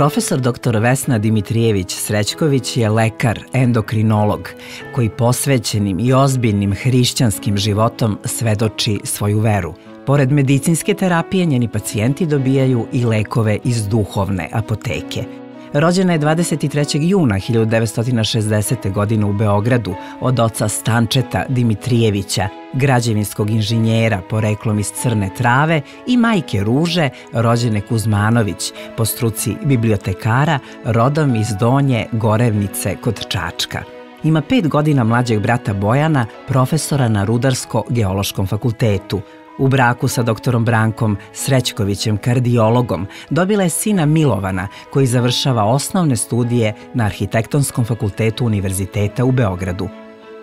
Profesor dr. Vesna Dimitrijević Srećković je lekar, endokrinolog, koji posvećenim i ozbiljnim hrišćanskim životom svedoči svoju veru. Pored medicinske terapije, njeni pacijenti dobijaju i lekove iz duhovne apoteke – Rođena je 23. juna 1960. godine u Beogradu od oca Stančeta Dimitrijevića, građevinskog inženjera poreklom iz Crne Trave i majke Ruže, rođene Kuzmanović, po struci bibliotekara, rodom iz Donje Gorevnice kod Čačka. Ima pet godina mlađeg brata Bojana, profesora na Rudarsko-geološkom fakultetu. U braku sa doktorom Brankom Srećkovićem, kardiologom, dobila je sina Milovana, koji završava osnovne studije na Arhitektonskom fakultetu Univerziteta u Beogradu.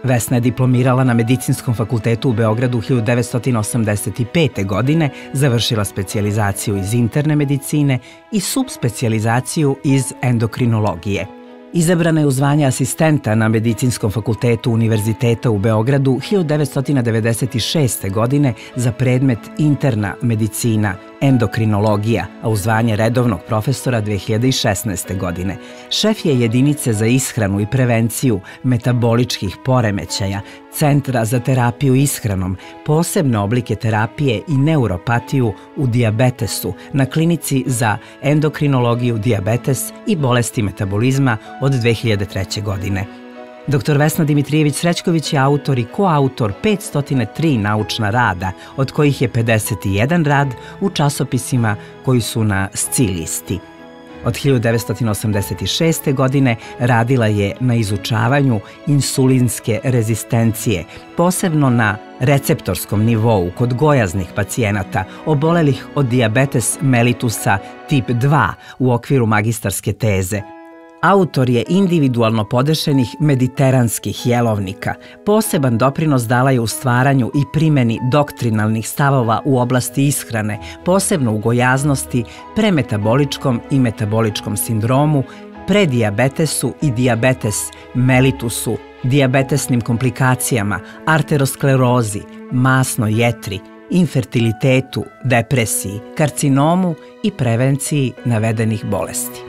Vesna je diplomirala na Medicinskom fakultetu u Beogradu 1985. godine, završila specijalizaciju iz interne medicine i subspecijalizaciju iz endokrinologije – Izabrana je u zvanje asistenta na Medicinskom fakultetu Univerziteta u Beogradu 1996. godine za predmet interna medicina – endokrinologija, a u zvanje redovnog profesora 2016. godine. Šef je jedinice za ishranu i prevenciju metaboličkih poremećaja, Centra za terapiju ishranom, posebne oblike terapije i neuropatiju u diabetesu na klinici za endokrinologiju diabetes i bolesti metabolizma od 2003. godine. Dr. Vesna Dimitrijević Srećković je autor i koautor 503 naučna rada, od kojih je 51 rad u časopisima koji su na SCI listi. Od 1986. godine radila je na izučavanju insulinske rezistencije, posebno na receptorskom nivou kod gojaznih pacijenata obolelih od diabetes mellitusa tip 2 u okviru magistarske teze – Autor je individualno podešenih mediteranskih jelovnika. Poseban doprinos dala je u stvaranju i primeni doktrinalnih stavova u oblasti ishrane, posebno u gojaznosti, premetaboličkom i metaboličkom sindromu, predijabetesu i diabetes mellitusu, diabetesnim komplikacijama, arterosklerozi, masnoj jetri, infertilitetu, depresiji, karcinomu i prevenciji navedenih bolesti.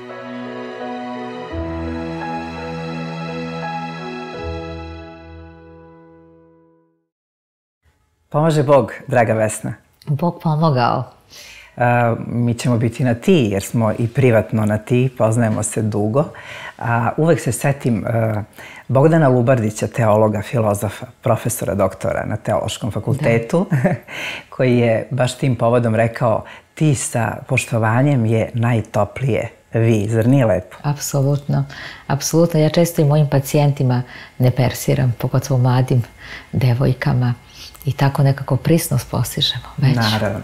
Pomaže Bog, draga Vesna. Bog pomogao. Uh, mi ćemo biti na ti, jer smo i privatno na ti, poznajemo se dugo. A uvek se setim uh, Bogdana Lubardića, teologa, filozofa, profesora, doktora na Teološkom fakultetu, da. koji je baš tim povodom rekao ti sa poštovanjem je najtoplije vi, zar nije lepo? Apsolutno, apsolutno. Ja često i mojim pacijentima ne persiram, pogotovo mladim devojkama i tako nekako prisnost postižemo već. Naravno.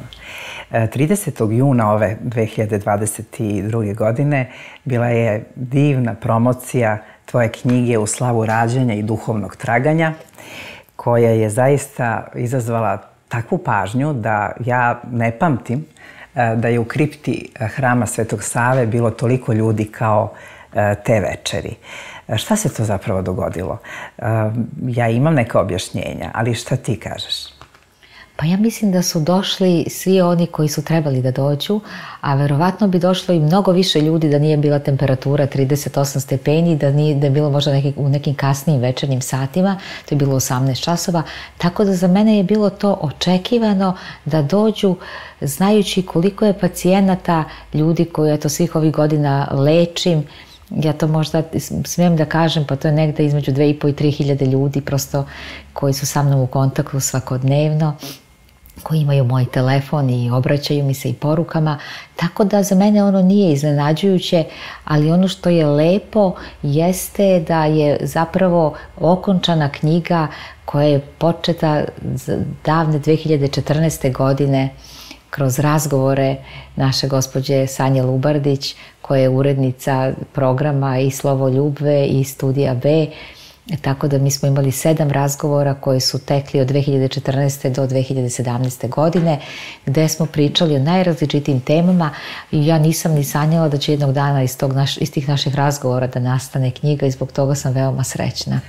30. E, juna ove 2022. godine bila je divna promocija tvoje knjige u slavu rađanja i duhovnog traganja, koja je zaista izazvala takvu pažnju da ja ne pamtim e, da je u kripti hrama Svetog Save bilo toliko ljudi kao e, te večeri. Šta se to zapravo dogodilo? Ja imam neka objašnjenja, ali šta ti kažeš? Pa ja mislim da su došli svi oni koji su trebali da dođu, a verovatno bi došlo i mnogo više ljudi da nije bila temperatura 38 stepeni, da, nije, da je bilo možda neki, u nekim kasnijim večernim satima, to je bilo 18 časova, tako da za mene je bilo to očekivano da dođu znajući koliko je pacijenata, ljudi koje eto svih ovih godina lečim, ja to možda smijem da kažem, pa to je negde između 2,5 i 3 hiljade ljudi prosto koji su sa mnom u kontaktu svakodnevno koji imaju moj telefon i obraćaju mi se i porukama, tako da za mene ono nije iznenađujuće, ali ono što je lepo jeste da je zapravo okončana knjiga koja je početa davne 2014. godine kroz razgovore naše gospođe Sanje Lubardić, koja je urednica programa i Slovo ljubve i Studija B, Tako da mi smo imali sedam razgovora koji su tekli od 2014. do 2017. godine, gde smo pričali o najrazličitim temama ja nisam ni sanjala da će jednog dana iz, tog naš, iz tih naših razgovora da nastane knjiga i zbog toga sam veoma srećna.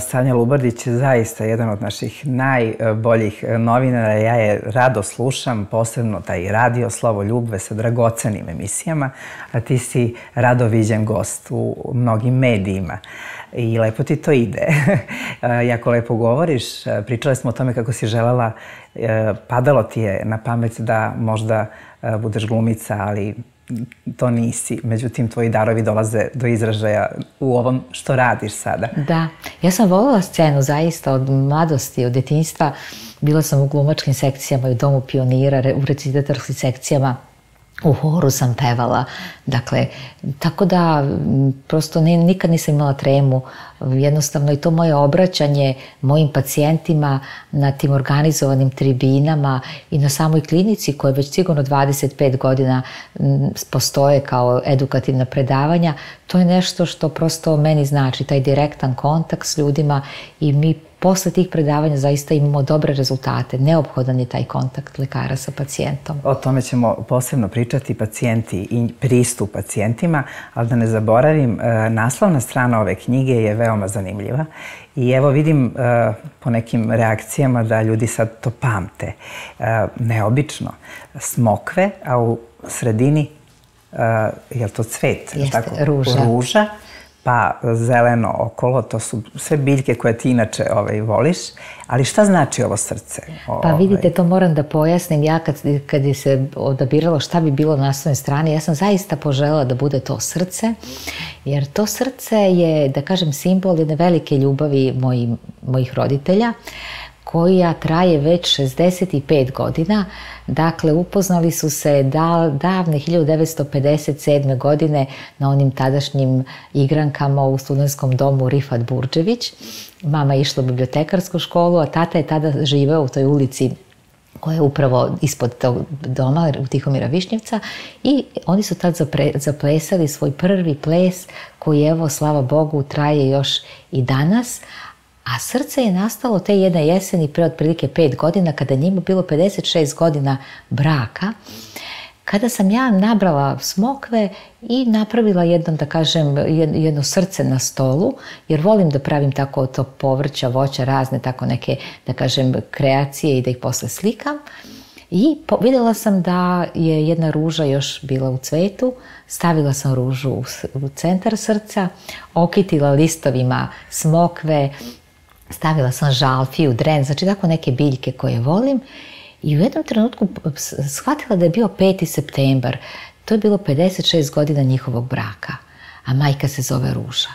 Sanja Lubardić je zaista jedan od naših najboljih novinara. Ja je rado slušam, posebno taj radio Slovo Ljubve sa dragocenim emisijama, a ti si rado viđen gost u mnogim medijima i lepo ti to ide. jako lepo govoriš. Pričali smo o tome kako si želela, padalo ti je na pamet da možda budeš glumica, ali to nisi. Međutim, tvoji darovi dolaze do izražaja u ovom što radiš sada. Da. Ja sam volila scenu zaista od mladosti, od detinjstva. Bila sam u glumačkim sekcijama u Domu pionira, u recitatorskim sekcijama u horu sam pevala, dakle, tako da prosto ne, nikad nisam imala tremu, jednostavno i to moje obraćanje mojim pacijentima na tim organizovanim tribinama i na samoj klinici koja već sigurno 25 godina postoje kao edukativna predavanja, to je nešto što prosto meni znači, taj direktan kontakt s ljudima i mi posle tih predavanja zaista imamo dobre rezultate. Neophodan je taj kontakt lekara sa pacijentom. O tome ćemo posebno pričati, pacijenti i pristup pacijentima, ali da ne zaboravim, e, naslovna strana ove knjige je veoma zanimljiva i evo vidim e, po nekim reakcijama da ljudi sad to pamte. E, neobično. Smokve, a u sredini je li to cvet? Jeste, tako? ruža. Ruža pa zeleno okolo, to su sve biljke koje ti inače ovaj, voliš, ali šta znači ovo srce? Pa vidite, to moram da pojasnim. Ja kad, kad je se odabiralo šta bi bilo na svojoj strani, ja sam zaista poželjela da bude to srce, jer to srce je, da kažem, simbol jedne velike ljubavi mojim, mojih roditelja, koja traje već 65 godina. Dakle, upoznali su se da, davne 1957. godine na onim tadašnjim igrankama u studentskom domu Rifat Burđević. Mama je išla u bibliotekarsku školu, a tata je tada živeo u toj ulici koja je upravo ispod tog doma u Tihomira Višnjevca i oni su tad zapre, zaplesali svoj prvi ples koji evo, slava Bogu, traje još i danas, A srce je nastalo te jedne jeseni pre otprilike pet godina kada njima bilo 56 godina braka kada sam ja nabrala smokve i napravila jedno, da kažem, jedno srce na stolu, jer volim da pravim tako to povrća, voća, razne tako neke, da kažem, kreacije i da ih posle slikam. I vidjela sam da je jedna ruža još bila u cvetu, stavila sam ružu u centar srca, okitila listovima smokve, stavila sam žalfiju, dren, znači tako neke biljke koje volim i u jednom trenutku shvatila da je bio 5. septembar. To je bilo 56 godina njihovog braka, a majka se zove Ruža.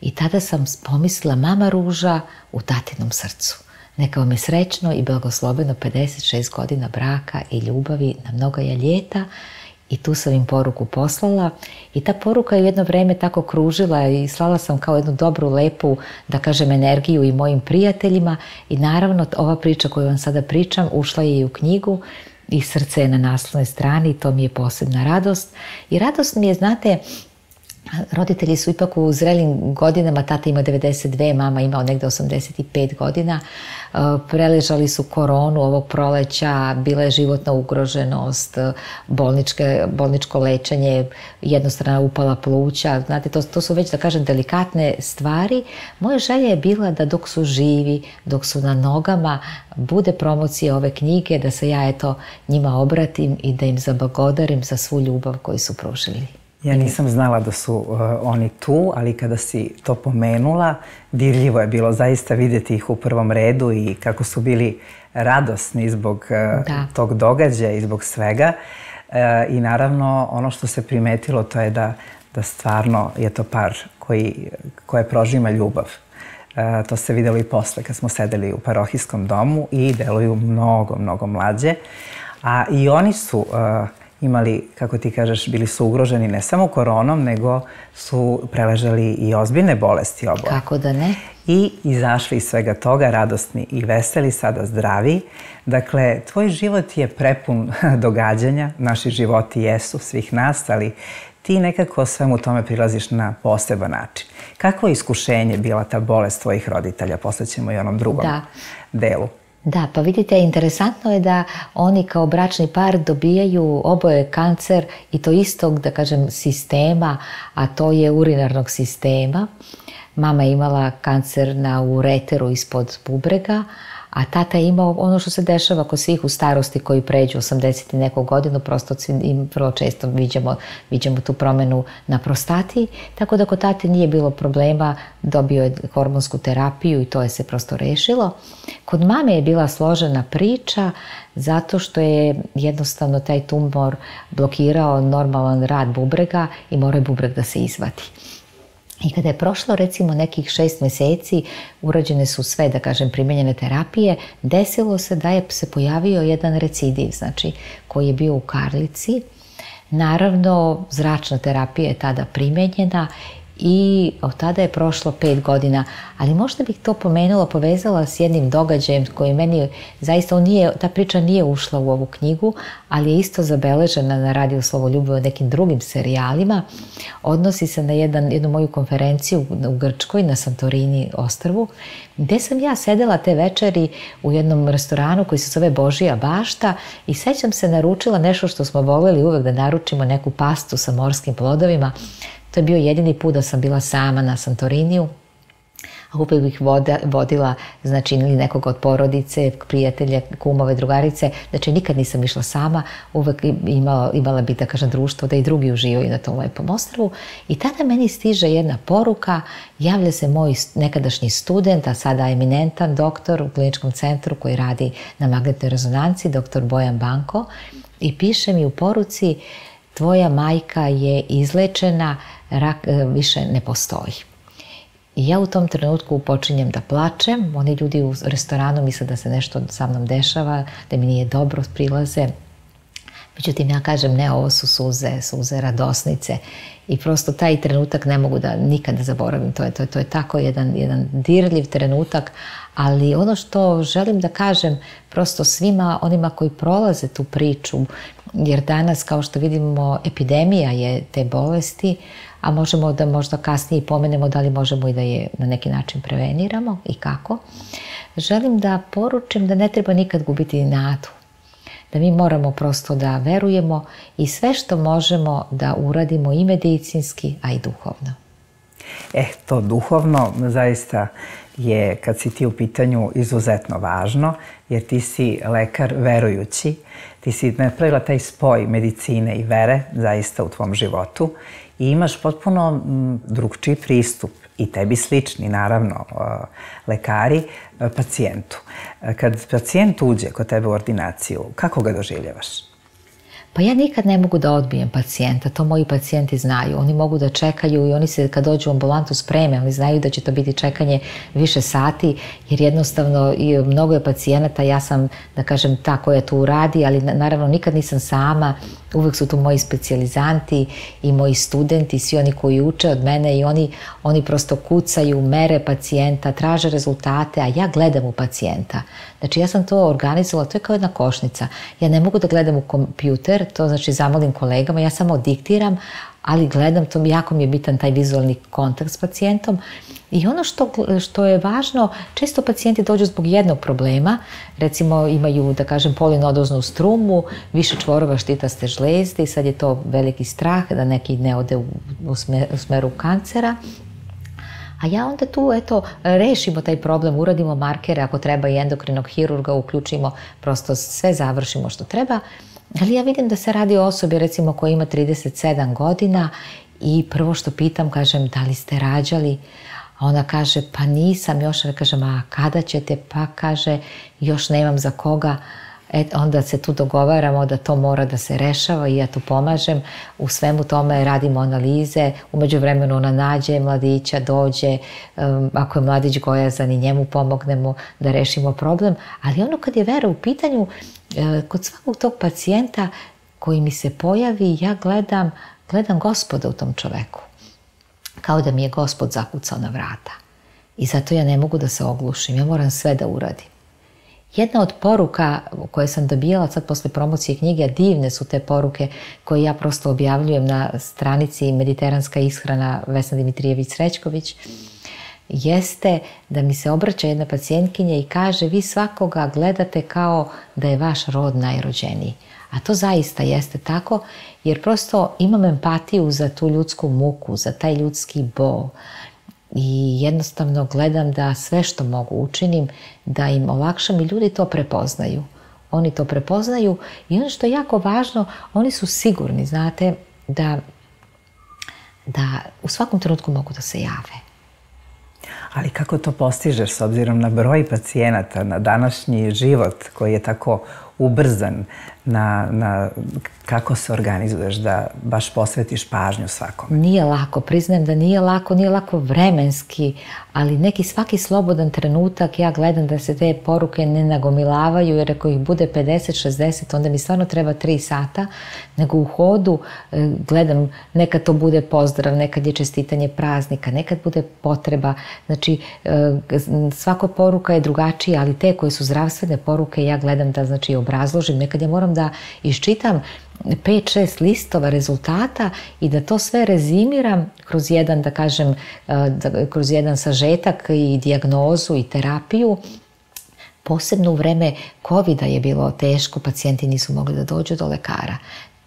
I tada sam pomislila mama Ruža u tatinom srcu. Neka vam je srećno i blagoslobeno 56 godina braka i ljubavi na mnogaja ljeta, I tu sam im poruku poslala i ta poruka je jedno vreme tako kružila i slala sam kao jednu dobru, lepu, da kažem, energiju i mojim prijateljima i naravno ova priča koju vam sada pričam ušla je i u knjigu i srce je na naslovnoj strani i to mi je posebna radost. I radost mi je, znate, roditelji su ipak u zrelim godinama, tata ima 92, mama imao negde 85 godina, e, preležali su koronu ovog proleća, bila je životna ugroženost, bolničke, bolničko lečenje, jednostrana upala pluća, znate, to, to su već, da kažem, delikatne stvari. Moja želja je bila da dok su živi, dok su na nogama, bude promocija ove knjige, da se ja eto njima obratim i da im zablagodarim za svu ljubav koju su pružili. Ja nisam znala da su uh, oni tu, ali kada si to pomenula, dirljivo je bilo zaista vidjeti ih u prvom redu i kako su bili radosni zbog uh, da. tog događaja i zbog svega. Uh, I naravno, ono što se primetilo to je da, da stvarno je to par koji, koje prožima ljubav. Uh, to se videlo i posle kad smo sedeli u parohijskom domu i deluju mnogo, mnogo mlađe. A i oni su uh, imali, kako ti kažeš, bili su ugroženi ne samo koronom, nego su preležali i ozbiljne bolesti oboje. Kako da ne? I izašli iz svega toga, radosni i veseli, sada zdravi. Dakle, tvoj život je prepun događanja, naši životi jesu svih nas, ali ti nekako svemu tome prilaziš na poseban način. Kakvo je iskušenje bila ta bolest tvojih roditelja? Poslećemo i onom drugom da. delu. Da, pa vidite, interesantno je da oni kao bračni par dobijaju oboje kancer i to istog, da kažem, sistema, a to je urinarnog sistema. Mama je imala kancer na ureteru ispod bubrega, a tata je imao ono što se dešava kod svih u starosti koji pređu 80 i nekog godinu, prosto im vrlo često viđamo, viđamo tu promenu na prostati, tako da kod tate nije bilo problema, dobio je hormonsku terapiju i to je se prosto rešilo. Kod mame je bila složena priča zato što je jednostavno taj tumor blokirao normalan rad bubrega i mora je bubreg da se izvati. I kada je prošlo recimo nekih šest meseci, urađene su sve, da kažem, primenjene terapije, desilo se da je se pojavio jedan recidiv, znači koji je bio u Karlici. Naravno, zračna terapija je tada primenjena i od tada je prošlo pet godina, ali možda bih to pomenula, povezala s jednim događajem koji meni zaista, on nije, ta priča nije ušla u ovu knjigu, ali je isto zabeležena na Radio Slovo Ljubav u nekim drugim serijalima. Odnosi se na jedan, jednu moju konferenciju u Grčkoj, na Santorini ostrvu, gde sam ja sedela te večeri u jednom restoranu koji se zove Božija bašta i sećam se naručila nešto što smo voleli uvek da naručimo, neku pastu sa morskim plodovima, To je bio jedini put da sam bila sama na Santoriniju, a uvek bih voda, vodila, znači, ili nekog od porodice, prijatelje, kumove, drugarice, znači nikad nisam išla sama, uvek imala, imala bi, da kažem, društvo da i drugi uživaju na tom lepom ostravu. I tada meni stiže jedna poruka, javlja se moj nekadašnji student, a sada eminentan doktor u kliničkom centru koji radi na magnetnoj rezonanci, doktor Bojan Banko, i piše mi u poruci, tvoja majka je izlečena, rak e, više ne postoji. I ja u tom trenutku počinjem da plačem, oni ljudi u restoranu misle da se nešto sa mnom dešava, da mi nije dobro, prilaze. Međutim, ja kažem, ne, ovo su suze, suze radosnice. I prosto taj trenutak ne mogu da nikada zaboravim. To je, to je, to je tako jedan, jedan dirljiv trenutak, ali ono što želim da kažem prosto svima onima koji prolaze tu priču, jer danas, kao što vidimo, epidemija je te bolesti, a možemo da možda kasnije pomenemo da li možemo i da je na neki način preveniramo i kako. Želim da poručim da ne treba nikad gubiti nadu. Da mi moramo prosto da verujemo i sve što možemo da uradimo i medicinski, a i duhovno. E, to duhovno zaista je, kad si ti u pitanju, izuzetno važno, jer ti si lekar verujući, ti si napravila taj spoj medicine i vere zaista u tvom životu i imaš potpuno drugčiji pristup i tebi slični, naravno, lekari, pacijentu. Kad pacijent uđe kod tebe u ordinaciju, kako ga doživljavaš? Pa ja nikad ne mogu da odbijem pacijenta, to moji pacijenti znaju. Oni mogu da čekaju i oni se kad dođu u ambulantu spreme, oni znaju da će to biti čekanje više sati, jer jednostavno i mnogo je pacijenata, ja sam, da kažem, ta koja tu radi, ali naravno nikad nisam sama, uvek su tu moji specijalizanti i moji studenti, svi oni koji uče od mene i oni, oni prosto kucaju, mere pacijenta, traže rezultate, a ja gledam u pacijenta. Znači ja sam to organizovala, to je kao jedna košnica. Ja ne mogu da gledam u kompjuter, to znači zamolim kolegama, ja samo diktiram, ali gledam, to mi jako mi je bitan taj vizualni kontakt s pacijentom. I ono što, što je važno, često pacijenti dođu zbog jednog problema, recimo imaju, da kažem, polinodoznu strumu, više čvorova štitaste žlezde i sad je to veliki strah da neki ne ode u, u, smer, u smeru kancera A ja onda tu, eto, rešimo taj problem, uradimo markere, ako treba i endokrinog hirurga, uključimo, prosto sve završimo što treba. Ali ja vidim da se radi o osobi, recimo, koja ima 37 godina i prvo što pitam, kažem, da li ste rađali? A ona kaže, pa nisam još, ja kažem, a kada ćete? Pa kaže, još nemam za koga. E, onda se tu dogovaramo da to mora da se rešava i ja tu pomažem. U svemu tome radimo analize, umeđu vremenu ona nađe mladića, dođe, um, ako je mladić gojazan i njemu pomognemo da rešimo problem. Ali ono kad je vera u pitanju, kod svakog tog pacijenta koji mi se pojavi, ja gledam, gledam gospoda u tom čoveku. Kao da mi je gospod zakucao na vrata. I zato ja ne mogu da se oglušim, ja moram sve da uradim. Jedna od poruka koje sam dobijala sad posle promocije knjige, a divne su te poruke koje ja prosto objavljujem na stranici Mediteranska ishrana Vesna Dimitrijević-Srećković, jeste da mi se obraća jedna pacijentkinja i kaže vi svakoga gledate kao da je vaš rod najrođeniji. A to zaista jeste tako, jer prosto imam empatiju za tu ljudsku muku, za taj ljudski bol. i jednostavno gledam da sve što mogu učinim, da im olakšam i ljudi to prepoznaju. Oni to prepoznaju i ono što je jako važno, oni su sigurni, znate, da, da u svakom trenutku mogu da se jave. Ali kako to postižeš s obzirom na broj pacijenata, na današnji život koji je tako ubrzan, na, na kako se organizuješ da baš posvetiš pažnju svakom? Nije lako, priznajem da nije lako, nije lako vremenski, ali neki svaki slobodan trenutak ja gledam da se te poruke ne nagomilavaju, jer ako ih bude 50, 60, onda mi stvarno treba 3 sata, nego u hodu e, gledam, nekad to bude pozdrav, nekad je čestitanje praznika, nekad bude potreba, znači e, svaka poruka je drugačija, ali te koje su zdravstvene poruke ja gledam da znači obrazložim, nekad ja moram da iščitam 5-6 listova rezultata i da to sve rezimiram kroz jedan, da kažem, da, kroz jedan sažetak i dijagnozu i terapiju. Posebno u vreme covid je bilo teško, pacijenti nisu mogli da dođu do lekara.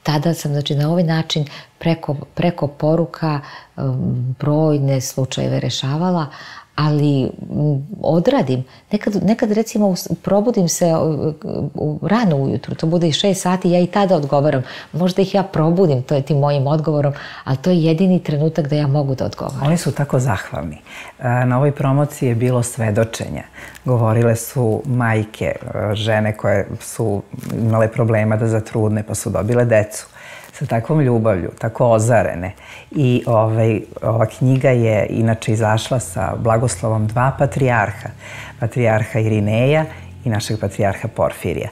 Tada sam, znači, na ovaj način preko, preko poruka brojne slučajeve rešavala, ali odradim. Nekad, nekad recimo probudim se rano ujutru, to bude i 6 sati, ja i tada odgovaram. Možda ih ja probudim, to je tim mojim odgovorom, ali to je jedini trenutak da ja mogu da odgovaram. Oni su tako zahvalni. E, na ovoj promociji je bilo svedočenja. Govorile su majke, e, žene koje su imale problema da zatrudne pa su dobile decu sa takvom ljubavlju, tako ozarene. I ovaj, ova knjiga je inače izašla sa blagoslovom dva patrijarha, patrijarha Irineja i našeg patrijarha Porfirija.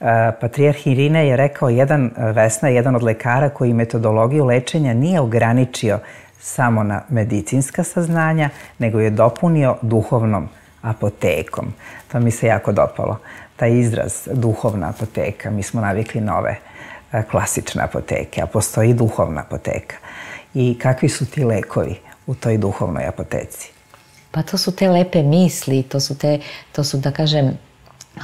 E, patrijarh Irine je rekao jedan, Vesna, jedan od lekara koji metodologiju lečenja nije ograničio samo na medicinska saznanja, nego je dopunio duhovnom apotekom. To mi se jako dopalo. Taj izraz duhovna apoteka, mi smo navikli na ove E, klasične apoteke, a postoji duhovna apoteka. I kakvi su ti lekovi u toj duhovnoj apoteci? Pa to su te lepe misli, to su te, to su da kažem,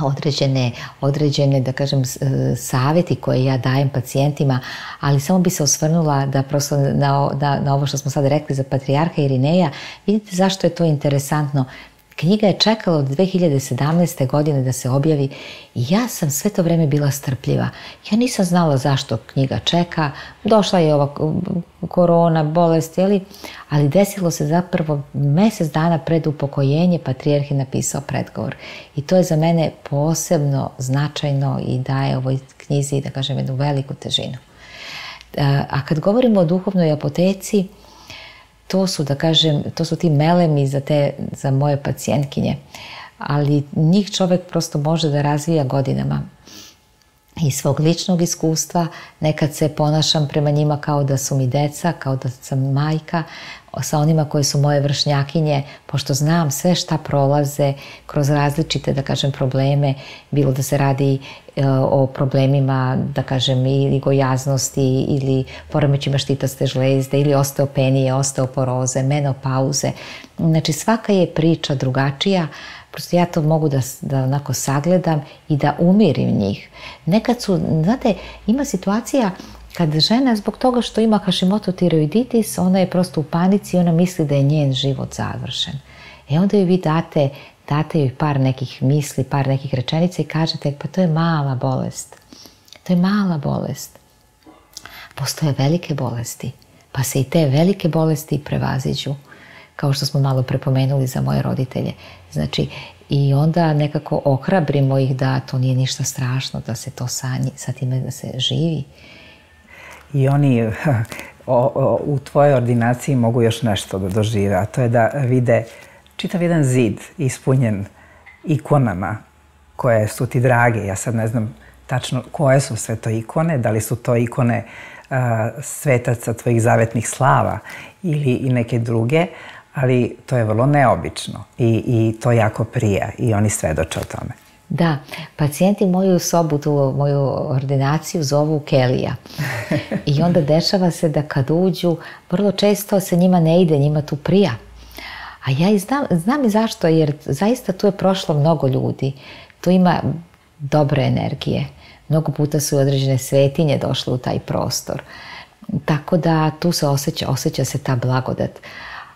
određene, određene, da kažem, e, savjeti koje ja dajem pacijentima, ali samo bi se osvrnula da prosto na, na, na ovo što smo sad rekli za patrijarha Irineja, vidite zašto je to interesantno. Knjiga je čekala od 2017. godine da se objavi i ja sam sve to vreme bila strpljiva. Ja nisam znala zašto knjiga čeka, došla je ova korona, bolest, jeli? ali desilo se zapravo mesec dana pred upokojenje, patrijarh je napisao predgovor. I to je za mene posebno značajno i daje ovoj knjizi, da kažem, jednu veliku težinu. E, a kad govorimo o duhovnoj apoteci, to su, da kažem, to su ti melemi za, te, za moje pacijentkinje. Ali njih čovek prosto može da razvija godinama. Iz svog ličnog iskustva nekad se ponašam prema njima kao da su mi deca, kao da sam majka, sa onima koje su moje vršnjakinje, pošto znam sve šta prolaze kroz različite, da kažem, probleme, bilo da se radi e, o problemima, da kažem, ili gojaznosti ili poremećima štitaste žlezde ili osteopenije, osteoporoze, menopauze. Znači svaka je priča drugačija, prosto ja to mogu da, da onako sagledam i da umirim njih. Nekad su, znate, ima situacija kad žena zbog toga što ima Hashimoto tiroiditis, ona je prosto u panici i ona misli da je njen život završen. E onda joj vi date, date joj par nekih misli, par nekih rečenica i kažete pa to je mala bolest. To je mala bolest. Postoje velike bolesti, pa se i te velike bolesti prevaziđu, kao što smo malo prepomenuli za moje roditelje. Znači, i onda nekako ohrabrimo ih da to nije ništa strašno, da se to sanji, sa time da se živi i oni o, o, u tvojoj ordinaciji mogu još nešto da dožive, a to je da vide čitav jedan zid ispunjen ikonama koje su ti drage. Ja sad ne znam tačno koje su sve to ikone, da li su to ikone a, svetaca tvojih zavetnih slava ili i neke druge, ali to je vrlo neobično i, i to jako prija i oni svedoče o tome. Da, pacijenti moju sobu, tu moju ordinaciju zovu Kelija. I onda dešava se da kad uđu, vrlo često se njima ne ide, njima tu prija. A ja i znam, znam i zašto, jer zaista tu je prošlo mnogo ljudi. Tu ima dobre energije. Mnogo puta su određene svetinje došle u taj prostor. Tako da tu se osjeća, osjeća se ta blagodat.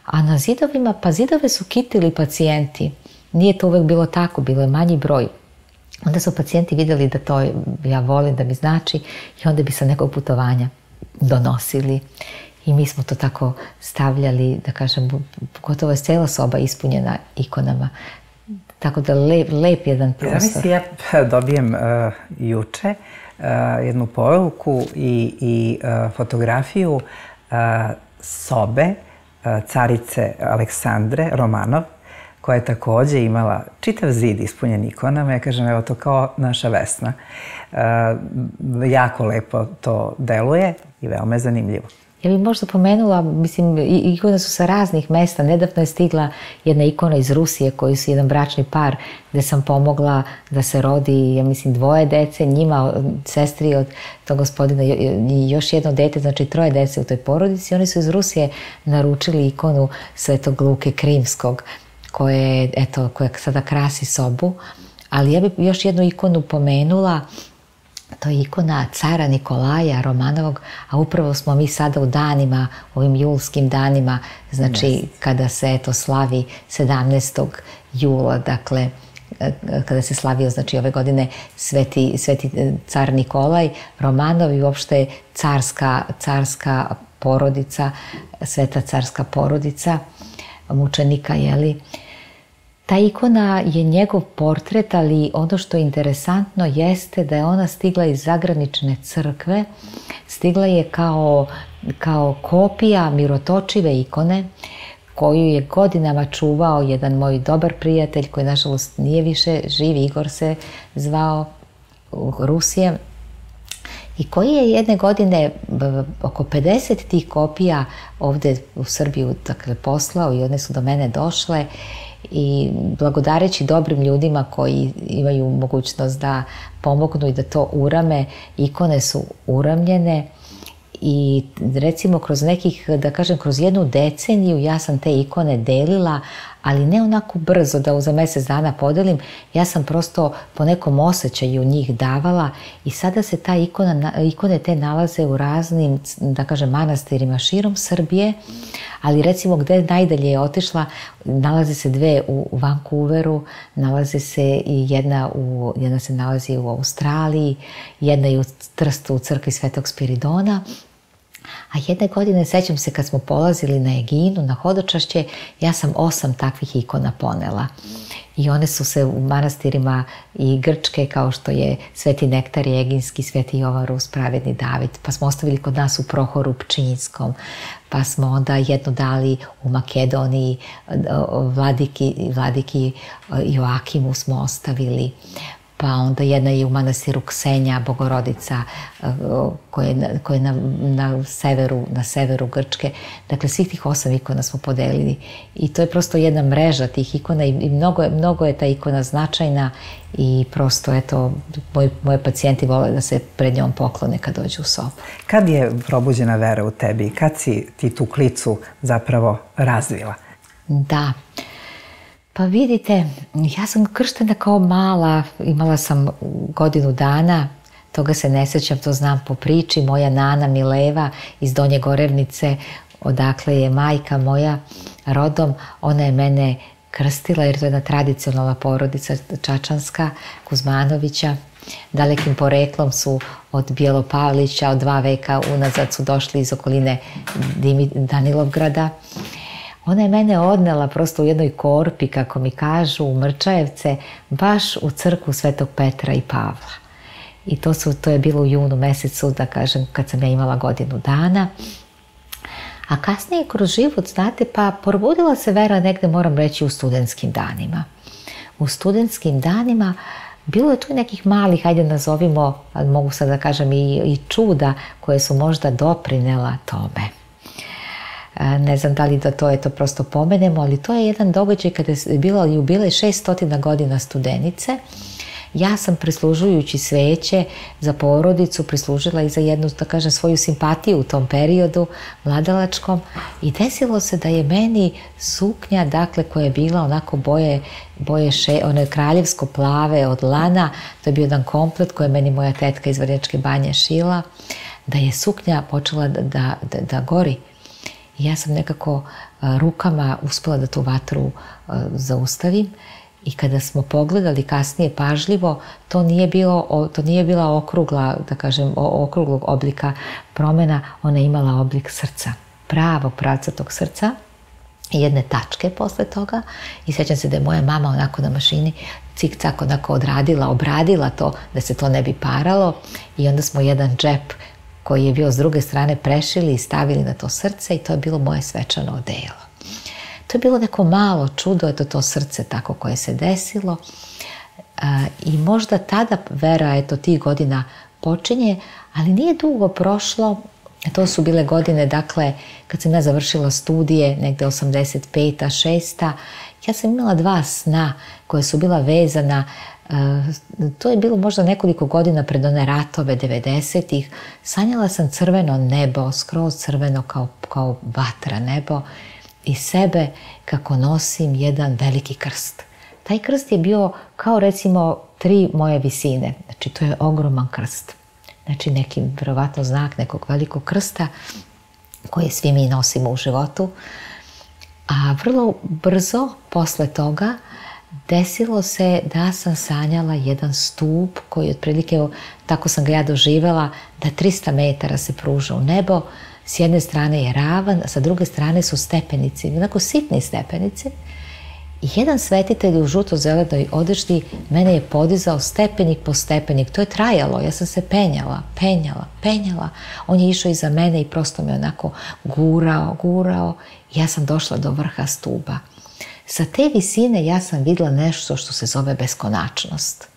A na zidovima, pa zidove su kitili pacijenti. Nije to uvek bilo tako, bilo je manji broj. Onda su pacijenti vidjeli da to ja volim, da mi znači i onda bi sa nekog putovanja donosili. I mi smo to tako stavljali, da kažem, gotovo je cijela soba ispunjena ikonama. Tako da lep, lep jedan prostor. Ja ja dobijem uh, juče uh, jednu poruku i, i uh, fotografiju sobe carice Aleksandre Romanov, koja je takođe imala čitav zid ispunjen ikonama. Ja kažem, evo to kao naša Vesna. Uh, jako lepo to deluje i veoma je zanimljivo. Ja bih možda pomenula, mislim, ikone su sa raznih mesta. Nedavno je stigla jedna ikona iz Rusije koji su jedan bračni par gde sam pomogla da se rodi, ja mislim, dvoje dece, njima, sestri od tog gospodina i još jedno dete, znači troje dece u toj porodici. Oni su iz Rusije naručili ikonu Svetog Luke Krimskog koje, eto, koja sada krasi sobu. Ali ja bih još jednu ikonu pomenula, to je ikona cara Nikolaja Romanovog, a upravo smo mi sada u danima, ovim julskim danima, znači yes. kada se eto slavi 17. jula, dakle kada se slavio znači ove godine Sveti, Sveti e, car Nikolaj Romanov i uopšte carska, carska porodica, sveta carska porodica mučenika, jeli, Ta ikona je njegov portret, ali ono što je interesantno jeste da je ona stigla iz zagranične crkve, stigla je kao, kao kopija mirotočive ikone, koju je godinama čuvao jedan moj dobar prijatelj koji nažalost nije više živ, Igor se zvao Rusije, i koji je jedne godine oko 50 tih kopija ovde u Srbiju dakle, poslao i one su do mene došle i blagodareći dobrim ljudima koji imaju mogućnost da pomognu i da to urame, ikone su uramljene. I recimo kroz nekih, da kažem, kroz jednu deceniju ja sam te ikone delila, ali ne onako brzo da za mesec dana podelim, ja sam prosto po nekom osjećaju njih davala i sada se ta ikona, ikone te nalaze u raznim, da kažem, manastirima širom Srbije, ali recimo gde najdalje je otišla, nalaze se dve u Vancouveru, nalaze se i jedna, u, jedna se nalazi u Australiji, jedna je u Trstu u crkvi Svetog Spiridona, A jedne godine, sećam se kad smo polazili na Eginu, na hodočašće, ja sam osam takvih ikona ponela. I one su se u manastirima i Grčke, kao što je Sveti Nektar i Eginski, Sveti Jovan Rus, Pravedni David, pa smo ostavili kod nas u Prohoru Pčinjskom, pa smo onda jednu dali u Makedoniji, Vladiki, Vladiki Joakimu smo ostavili, pa onda jedna je u manastiru Ksenja, Bogorodica, eh, koja je, koja je na, na, severu, na severu Grčke. Dakle, svih tih osam ikona smo podelili. I to je prosto jedna mreža tih ikona i, i mnogo, je, mnogo je ta ikona značajna i prosto, eto, moj, moje pacijenti vole da se pred njom poklone kad dođu u sobu. Kad je probuđena vera u tebi? Kad si ti tu klicu zapravo razvila? Da. Pa vidite, ja sam krštena kao mala, imala sam godinu dana, toga se ne sećam, to znam po priči, moja nana Mileva iz Donje Gorevnice, odakle je majka moja rodom, ona je mene krstila jer to je jedna tradicionalna porodica Čačanska, Kuzmanovića. Dalekim poreklom su od Bijelopavlića, od dva veka unazad su došli iz okoline Danilovgrada. Ona je mene odnela prosto u jednoj korpi, kako mi kažu, u Mrčajevce, baš u crku Svetog Petra i Pavla. I to, su, to je bilo u junu mesecu, da kažem, kad sam ja imala godinu dana. A kasnije kroz život, znate, pa probudila se vera negde, moram reći, u studentskim danima. U studentskim danima bilo je tu nekih malih, ajde nazovimo, mogu sad da kažem, i, i čuda koje su možda doprinela tome ne znam da li da to je to prosto pomenemo, ali to je jedan događaj kada je bila jubilej 600 godina studenice. Ja sam prislužujući sveće za porodicu prislužila i za jednu, da kažem, svoju simpatiju u tom periodu mladalačkom i desilo se da je meni suknja, dakle, koja je bila onako boje, boje še, one kraljevsko plave od lana, to je bio jedan komplet koji je meni moja tetka iz Vrnjačke banje šila, da je suknja počela da, da, da, gori ja sam nekako rukama uspela da tu vatru zaustavim i kada smo pogledali kasnije pažljivo, to nije, bilo, to nije bila okrugla, da kažem, okruglog oblika promena, ona je imala oblik srca, pravog pravca tog srca, jedne tačke posle toga i sećam se da je moja mama onako na mašini cik-cak onako odradila, obradila to da se to ne bi paralo i onda smo jedan džep koji je bio s druge strane prešili i stavili na to srce i to je bilo moje svečano odelo. To je bilo neko malo čudo, eto to srce tako koje se desilo i možda tada vera, eto tih godina počinje, ali nije dugo prošlo to su bile godine, dakle, kad sam ja završila studije, negde 85. 6. Ja sam imala dva sna koje su bila vezana to je bilo možda nekoliko godina pred one ratove 90-ih. Sanjala sam crveno nebo, skroz crveno kao, kao vatra nebo i sebe kako nosim jedan veliki krst. Taj krst je bio kao recimo tri moje visine. Znači to je ogroman krst znači neki verovatno znak nekog velikog krsta koji svi mi nosimo u životu. A vrlo brzo posle toga desilo se da sam sanjala jedan stup koji otprilike, tako sam ga ja doživela, da 300 metara se pruža u nebo, s jedne strane je ravan, a sa druge strane su stepenici, onako sitni stepenici, I jedan svetitelj u žuto-zelenoj odešti mene je podizao stepenik po stepenik. To je trajalo, ja sam se penjala, penjala, penjala. On je išao iza mene i prosto me onako gurao, gurao. Ja sam došla do vrha stuba. Sa te visine ja sam videla nešto što se zove beskonačnost.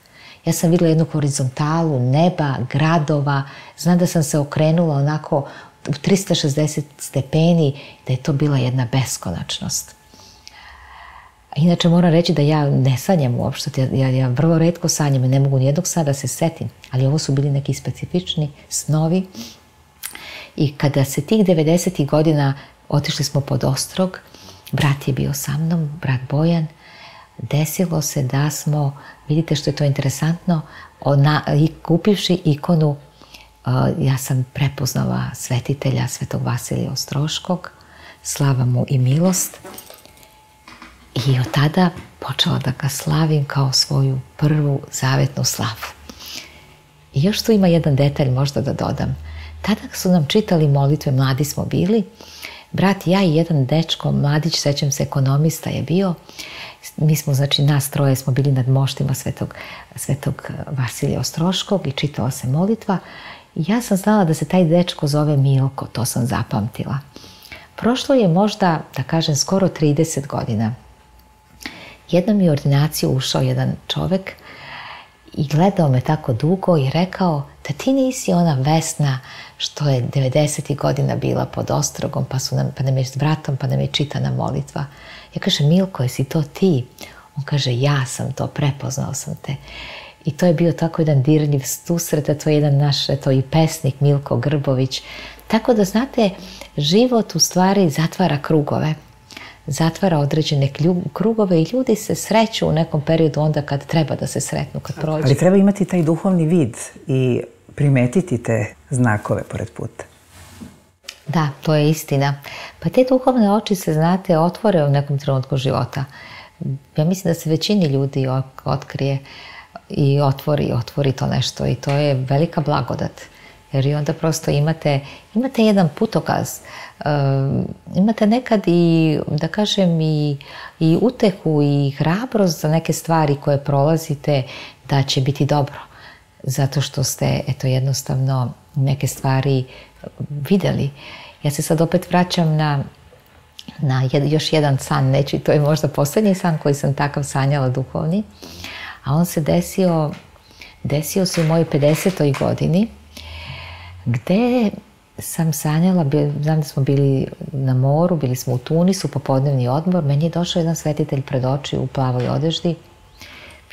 Ja sam videla jednu horizontalu neba, gradova. Znam da sam se okrenula onako u 360 stepeni, da je to bila jedna beskonačnost. Inače moram reći da ja ne sanjam uopšte, ja, ja vrlo redko sanjam i ne mogu nijednog sada da se setim, ali ovo su bili neki specifični snovi. I kada se tih 90. godina otišli smo pod Ostrog, brat je bio sa mnom, brat Bojan, desilo se da smo, vidite što je to interesantno, ona, kupivši ikonu, ja sam prepoznala svetitelja svetog Vasilija Ostroškog, slava mu i milost, I od tada počela da ga slavim kao svoju prvu zavetnu slavu. I još tu ima jedan detalj možda da dodam. Tada su nam čitali molitve, mladi smo bili, brat, ja i jedan dečko, mladić, sećam se, ekonomista je bio, mi smo, znači, nas troje smo bili nad moštima svetog, svetog Vasilija Ostroškog i čitala se molitva. Ja sam znala da se taj dečko zove Milko, to sam zapamtila. Prošlo je možda, da kažem, skoro 30 godina. Jednom je u ordinaciju ušao jedan čovek i gledao me tako dugo i rekao da ti nisi ona Vesna što je 90. godina bila pod ostrogom, pa, su nam, pa nam je s bratom, pa nam je čitana molitva. Ja kažem, Milko, jesi to ti? On kaže, ja sam to, prepoznao sam te. I to je bio tako jedan dirljiv susret, a to je jedan naš, eto i pesnik Milko Grbović. Tako da, znate, život u stvari zatvara krugove zatvara određene krugove i ljudi se sreću u nekom periodu onda kad treba da se sretnu, kad prođe. Ali treba imati taj duhovni vid i primetiti te znakove pored puta. Da, to je istina. Pa te duhovne oči se, znate, otvore u nekom trenutku života. Ja mislim da se većini ljudi otkrije i otvori, otvori to nešto i to je velika blagodat. Jer i onda prosto imate, imate jedan putokaz, um, imate nekad i, da kažem, i, i utehu i hrabrost za neke stvari koje prolazite da će biti dobro. Zato što ste, eto, jednostavno neke stvari videli. Ja se sad opet vraćam na, na jed, još jedan san, neću, to je možda poslednji san koji sam takav sanjala duhovni, a on se desio, desio se u mojoj 50. godini, gde sam sanjala, znam da smo bili na moru, bili smo u Tunisu, popodnevni odmor, meni je došao jedan svetitelj pred oči u plavoj odeždi.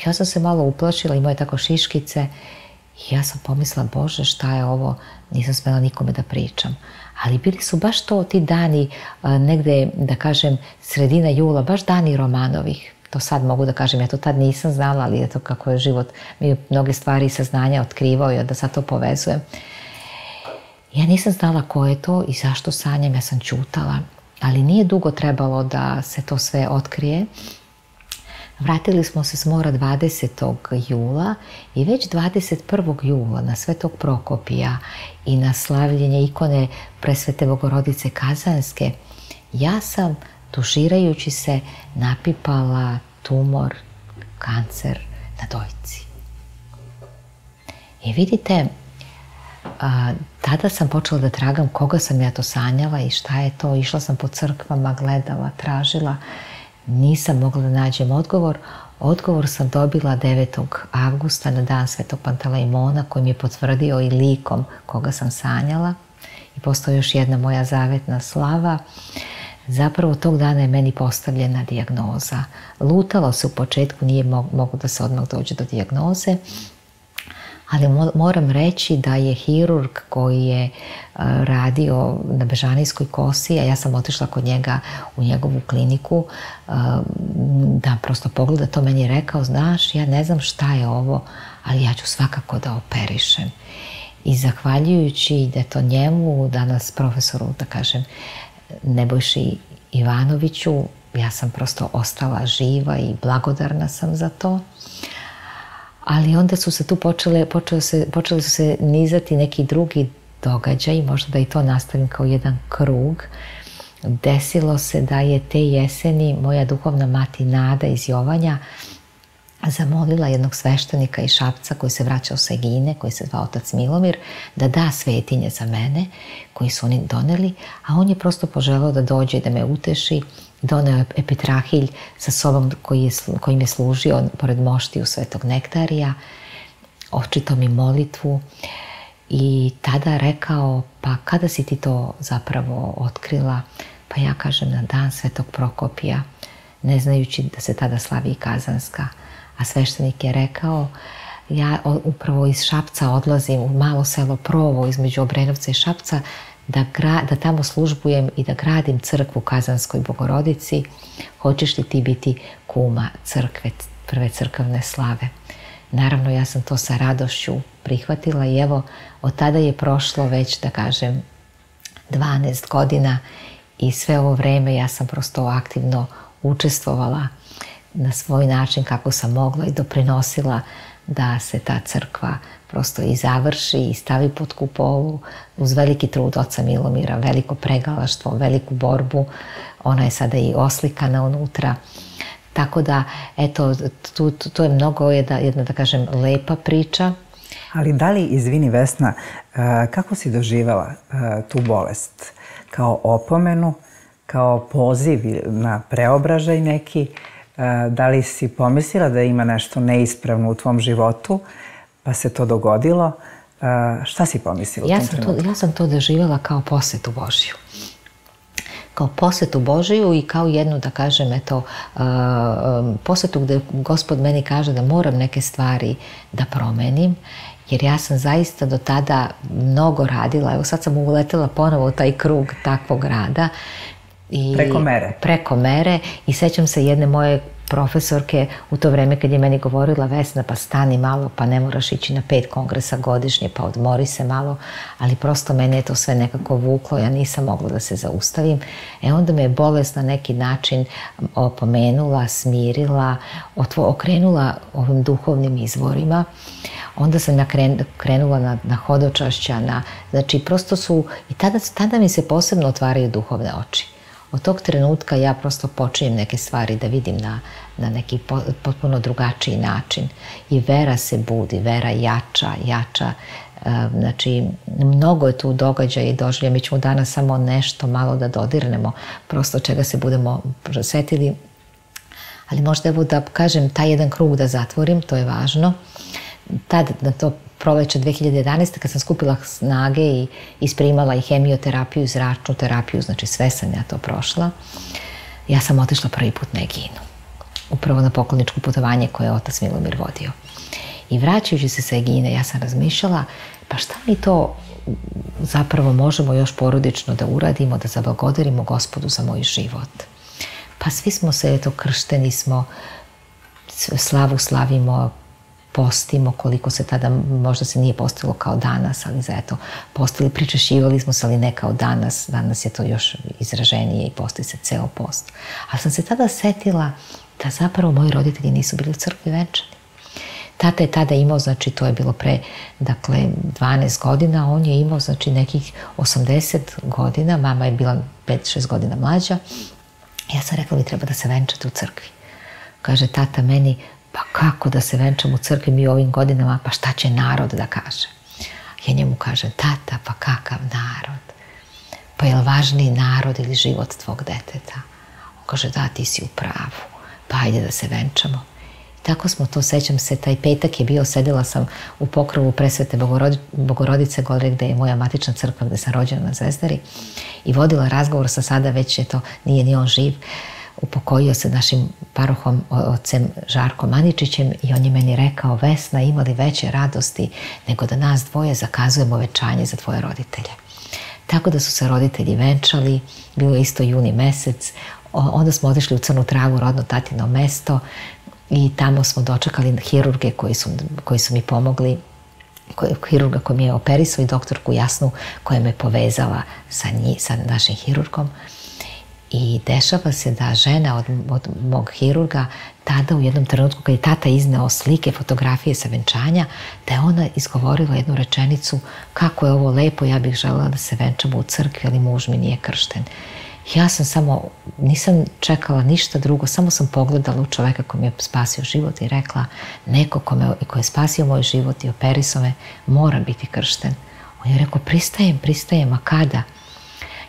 Ja sam se malo uplašila, imao je tako šiškice i ja sam pomislila, Bože, šta je ovo, nisam smela nikome da pričam. Ali bili su baš to ti dani, negde, da kažem, sredina jula, baš dani Romanovih. To sad mogu da kažem, ja to tad nisam znala, ali eto kako je život mi mnoge stvari i saznanja otkrivao i da sad to povezujem. Ja nisam znala ko je to i zašto sanjam, ja sam čutala. ali nije dugo trebalo da se to sve otkrije. Vratili smo se s mora 20. jula i već 21. jula na Svetog Prokopija i na slavljenje ikone Presvete Bogorodice Kazanske, ja sam tuširajući se napipala tumor, kancer na dojci. I vidite, a, tada sam počela da tragam koga sam ja to sanjala i šta je to. Išla sam po crkvama, gledala, tražila. Nisam mogla da nađem odgovor. Odgovor sam dobila 9. avgusta na dan Svetog Pantalejmona koji mi je potvrdio i likom koga sam sanjala. I postoji još jedna moja zavetna slava. Zapravo tog dana je meni postavljena dijagnoza. Lutalo se u početku, nije mogu da se odmah dođe do dijagnoze, ali moram reći da je hirurg koji je e, radio na Bežanijskoj kosi, a ja sam otišla kod njega u njegovu kliniku e, da prosto pogleda to, meni je rekao, znaš, ja ne znam šta je ovo, ali ja ću svakako da operišem. I zahvaljujući da to njemu, danas profesoru, da kažem, Nebojši Ivanoviću, ja sam prosto ostala živa i blagodarna sam za to ali onda su se tu počele, počeli, se, počeli su se nizati neki drugi događaj, možda da i to nastavim kao jedan krug. Desilo se da je te jeseni moja duhovna mati Nada iz Jovanja zamolila jednog sveštenika iz Šapca koji se vraćao sa Egine, koji se zvao otac Milomir, da da svetinje za mene, koji su oni doneli, a on je prosto poželao da dođe i da me uteši doneo epitrahilj sa sobom koji je, kojim je služio pored moštiju svetog nektarija, očito mi molitvu i tada rekao, pa kada si ti to zapravo otkrila? Pa ja kažem na dan svetog Prokopija, ne znajući da se tada slavi Kazanska. A sveštenik je rekao, ja upravo iz Šapca odlazim u malo selo Provo između Obrenovca i Šapca da, gra, da tamo službujem i da gradim crkvu Kazanskoj Bogorodici, hoćeš li ti biti kuma crkve, prve crkvne slave? Naravno, ja sam to sa radošću prihvatila i evo, od tada je prošlo već, da kažem, 12 godina i sve ovo vreme ja sam prosto aktivno učestvovala na svoj način kako sam mogla i doprinosila da se ta crkva prosto i završi i stavi pod kupovu uz veliki trud oca Milomira, veliko pregalaštvo, veliku borbu. Ona je sada i oslikana unutra. Tako da, eto, tu, tu, to je mnogo jedna, jedna, da kažem, lepa priča. Ali da li, izvini Vesna, kako si doživala tu bolest? Kao opomenu, kao poziv na preobražaj neki? Da li si pomislila da ima nešto neispravno u tvom životu? pa se to dogodilo. Šta si pomislila ja u tom sam trenutku? To, ja sam to doživjela kao posetu Božiju kao posetu Božiju i kao jednu, da kažem, eto, posetu gde gospod meni kaže da moram neke stvari da promenim, jer ja sam zaista do tada mnogo radila, evo sad sam uletela ponovo u taj krug takvog rada. I preko mere. Preko mere i sećam se jedne moje profesorke u to vreme kad je meni govorila Vesna pa stani malo pa ne moraš ići na pet kongresa godišnje pa odmori se malo. Ali prosto mene je to sve nekako vuklo ja nisam mogla da se zaustavim. E onda me je bolest na neki način opomenula, smirila okrenula ovim duhovnim izvorima. Onda sam ja krenula na, na hodočašća na, znači prosto su i tada, tada mi se posebno otvaraju duhovne oči od tog trenutka ja prosto počinjem neke stvari da vidim na, na neki potpuno drugačiji način. I vera se budi, vera jača, jača. E, znači, mnogo je tu događaja i doživlja. Mi ćemo danas samo nešto malo da dodirnemo, prosto čega se budemo setili. Ali možda evo da kažem taj jedan krug da zatvorim, to je važno. Tad na to proleće 2011. kad sam skupila snage i isprimala i hemioterapiju, zračnu terapiju, znači sve sam ja to prošla, ja sam otišla prvi put na Eginu. Upravo na pokloničko putovanje koje je otac Milomir vodio. I vraćajući se sa Egine, ja sam razmišljala, pa šta mi to zapravo možemo još porodično da uradimo, da zablagodarimo gospodu za moj život. Pa svi smo se, eto, kršteni smo, slavu slavimo, postimo, koliko se tada, možda se nije postilo kao danas, ali za eto, postili, pričešivali smo se, ali ne kao danas, danas je to još izraženije i postoji se ceo post. Ali sam se tada setila da zapravo moji roditelji nisu bili u crkvi venčani. Tata je tada imao, znači to je bilo pre, dakle, 12 godina, on je imao, znači, nekih 80 godina, mama je bila 5-6 godina mlađa. Ja sam rekla, vi treba da se venčate u crkvi. Kaže tata meni, pa kako da se venčam u crkvi mi ovim godinama, pa šta će narod da kaže? Ja njemu kažem, tata, pa kakav narod? Pa je li važniji narod ili život tvog deteta? On kaže, da, ti si u pravu, pa ajde da se venčamo. Tako smo to, sećam se, taj petak je bio, sedela sam u pokrovu presvete Bogorodice gore gde je moja matična crkva gde sam rođena na Zvezdari i vodila razgovor sa sada, već je to, nije ni on živ, upokojio se našim parohom ocem Žarkom Maničićem i on je meni rekao Vesna imali veće radosti nego da nas dvoje zakazujemo večanje za tvoje roditelje. Tako da su se roditelji venčali, bilo je isto juni mesec, onda smo otišli u Crnu travu, rodno tatino mesto i tamo smo dočekali hirurge koji su, koji su mi pomogli hirurga koji mi je operisao i doktorku Jasnu koja me povezala sa, nji, sa našim hirurgom. I dešava se da žena od, od mog hirurga tada u jednom trenutku kad je tata izneo slike, fotografije sa venčanja, da je ona izgovorila jednu rečenicu kako je ovo lepo, ja bih želela da se venčamo u crkvi, ali muž mi nije kršten. Ja sam samo, nisam čekala ništa drugo, samo sam pogledala u čoveka koji mi je spasio život i rekla neko ko, me, ko je spasio moj život i operisao me, mora biti kršten. On je rekao, pristajem, pristajem, a kada?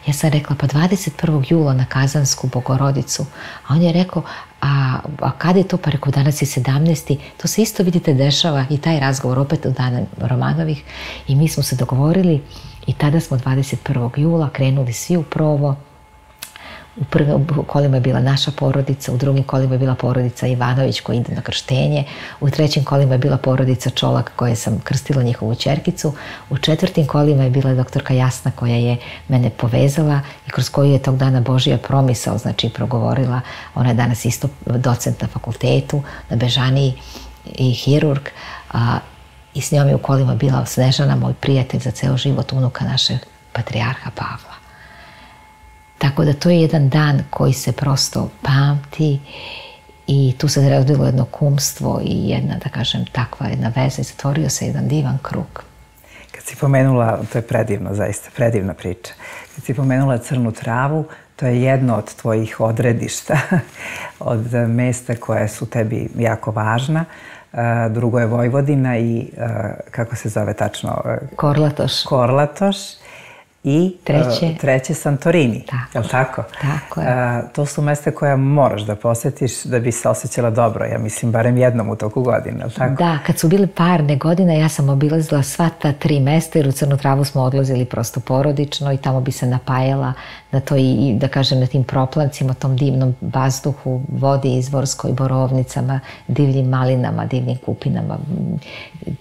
Ja sam rekla, pa 21. jula na Kazansku Bogorodicu. A on je rekao, a, a kada je to? Pa rekao, danas je 17. To se isto, vidite, dešava i taj razgovor opet od dana Romanovih. I mi smo se dogovorili i tada smo 21. jula krenuli svi u provo U prvim kolima je bila naša porodica, u drugim kolima je bila porodica Ivanović koji ide na krštenje, u trećim kolima je bila porodica Čolak koja sam krstila njihovu čerkicu, u četvrtim kolima je bila doktorka Jasna koja je mene povezala i kroz koju je tog dana Božija promisao, znači progovorila. Ona je danas isto docent na fakultetu, na Bežaniji i hirurg. A, I s njom je u kolima bila Snežana, moj prijatelj za ceo život, unuka našeg patrijarha Pavla. Tako da to je jedan dan koji se prosto pamti i tu se razvilo jedno kumstvo i jedna, da kažem, takva jedna veza i zatvorio se jedan divan krug. Kad si pomenula, to je predivno, zaista predivna priča. Kad si pomenula crnu travu, to je jedno od tvojih odredišta, od mesta koje su tebi jako važna. Drugo je Vojvodina i kako se zove tačno? Korlatoš. Korlatoš i treće, uh, treće Santorini. Tako, je li tako? Tako je. Uh, to su mesta koja moraš da posetiš da bi se osjećala dobro, ja mislim, barem jednom u toku godine, li tako? Da, kad su bile parne godine, ja sam obilazila sva ta tri mesta, jer u Crnu travu smo odlazili prosto porodično i tamo bi se napajala na to i, da kažem, na tim proplancima, tom divnom vazduhu, vodi izvorskoj, borovnicama, divljim malinama, divljim kupinama,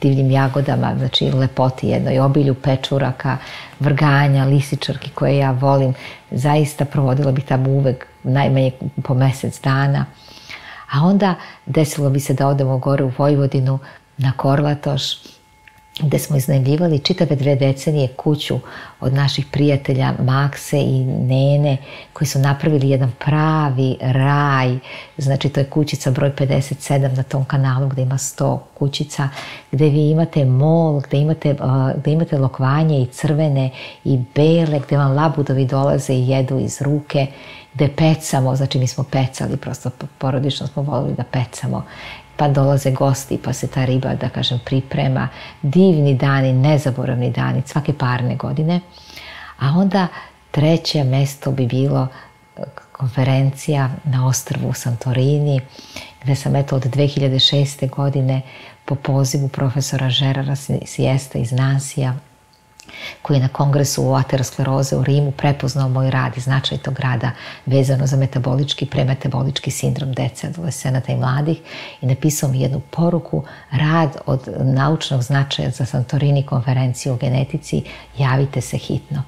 divljim jagodama, znači lepoti jednoj, obilju pečuraka, vrganja, lisičarki koje ja volim. Zaista provodila bih tamo uvek najmanje po mesec dana. A onda desilo bi se da odemo gore u Vojvodinu na Korlatoš, gde smo iznajmljivali čitave dve decenije kuću od naših prijatelja Makse i Nene koji su napravili jedan pravi raj. Znači to je kućica broj 57 na tom kanalu gde ima 100 kućica, gde vi imate mol, gde imate, gde imate lokvanje i crvene i bele, gde vam labudovi dolaze i jedu iz ruke gde pecamo, znači mi smo pecali, prosto porodično smo volili da pecamo pa dolaze gosti, pa se ta riba, da kažem, priprema. Divni dani, nezaboravni dani, svake parne godine. A onda treće mesto bi bilo e, konferencija na ostrvu Santorini, gde sam eto od 2006. godine po pozivu profesora Žerara Siesta iz Nansija koji je na kongresu u ateroskleroze u Rimu prepoznao moj rad i značaj tog rada vezano za metabolički, premetabolički sindrom dece, adolescenata i mladih i napisao mi jednu poruku, rad od naučnog značaja za Santorini konferenciju o genetici, javite se hitno.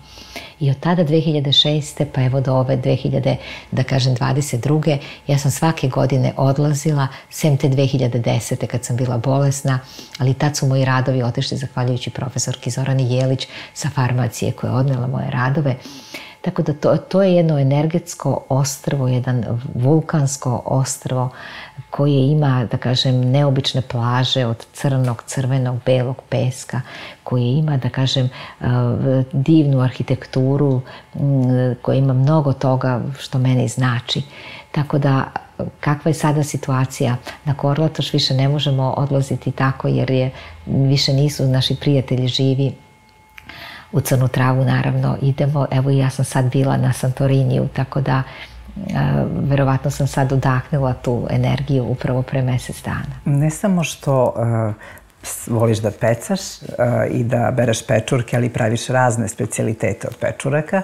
I od tada 2006. pa evo do ove 2000, da kažem 22. ja sam svake godine odlazila, sem te 2010. kad sam bila bolesna, ali tad su moji radovi otišli zahvaljujući profesorki Zorani Jelić sa farmacije koja je odnela moje radove. Tako da to, to je jedno energetsko ostrvo, jedan vulkansko ostrvo koje ima, da kažem, neobične plaže od crnog, crvenog, belog peska, koje ima, da kažem, uh, divnu arhitekturu, mm, koja ima mnogo toga što meni znači. Tako da kakva je sada situacija na Korlatoš, više ne možemo odlaziti tako jer je, više nisu naši prijatelji živi u Crnu travu naravno idemo. Evo ja sam sad bila na Santoriniju, tako da verovatno sam sad udahnula tu energiju upravo pre mesec dana. Ne samo što uh, voliš da pecaš uh, i da bereš pečurke, ali praviš razne specialitete od pečuraka,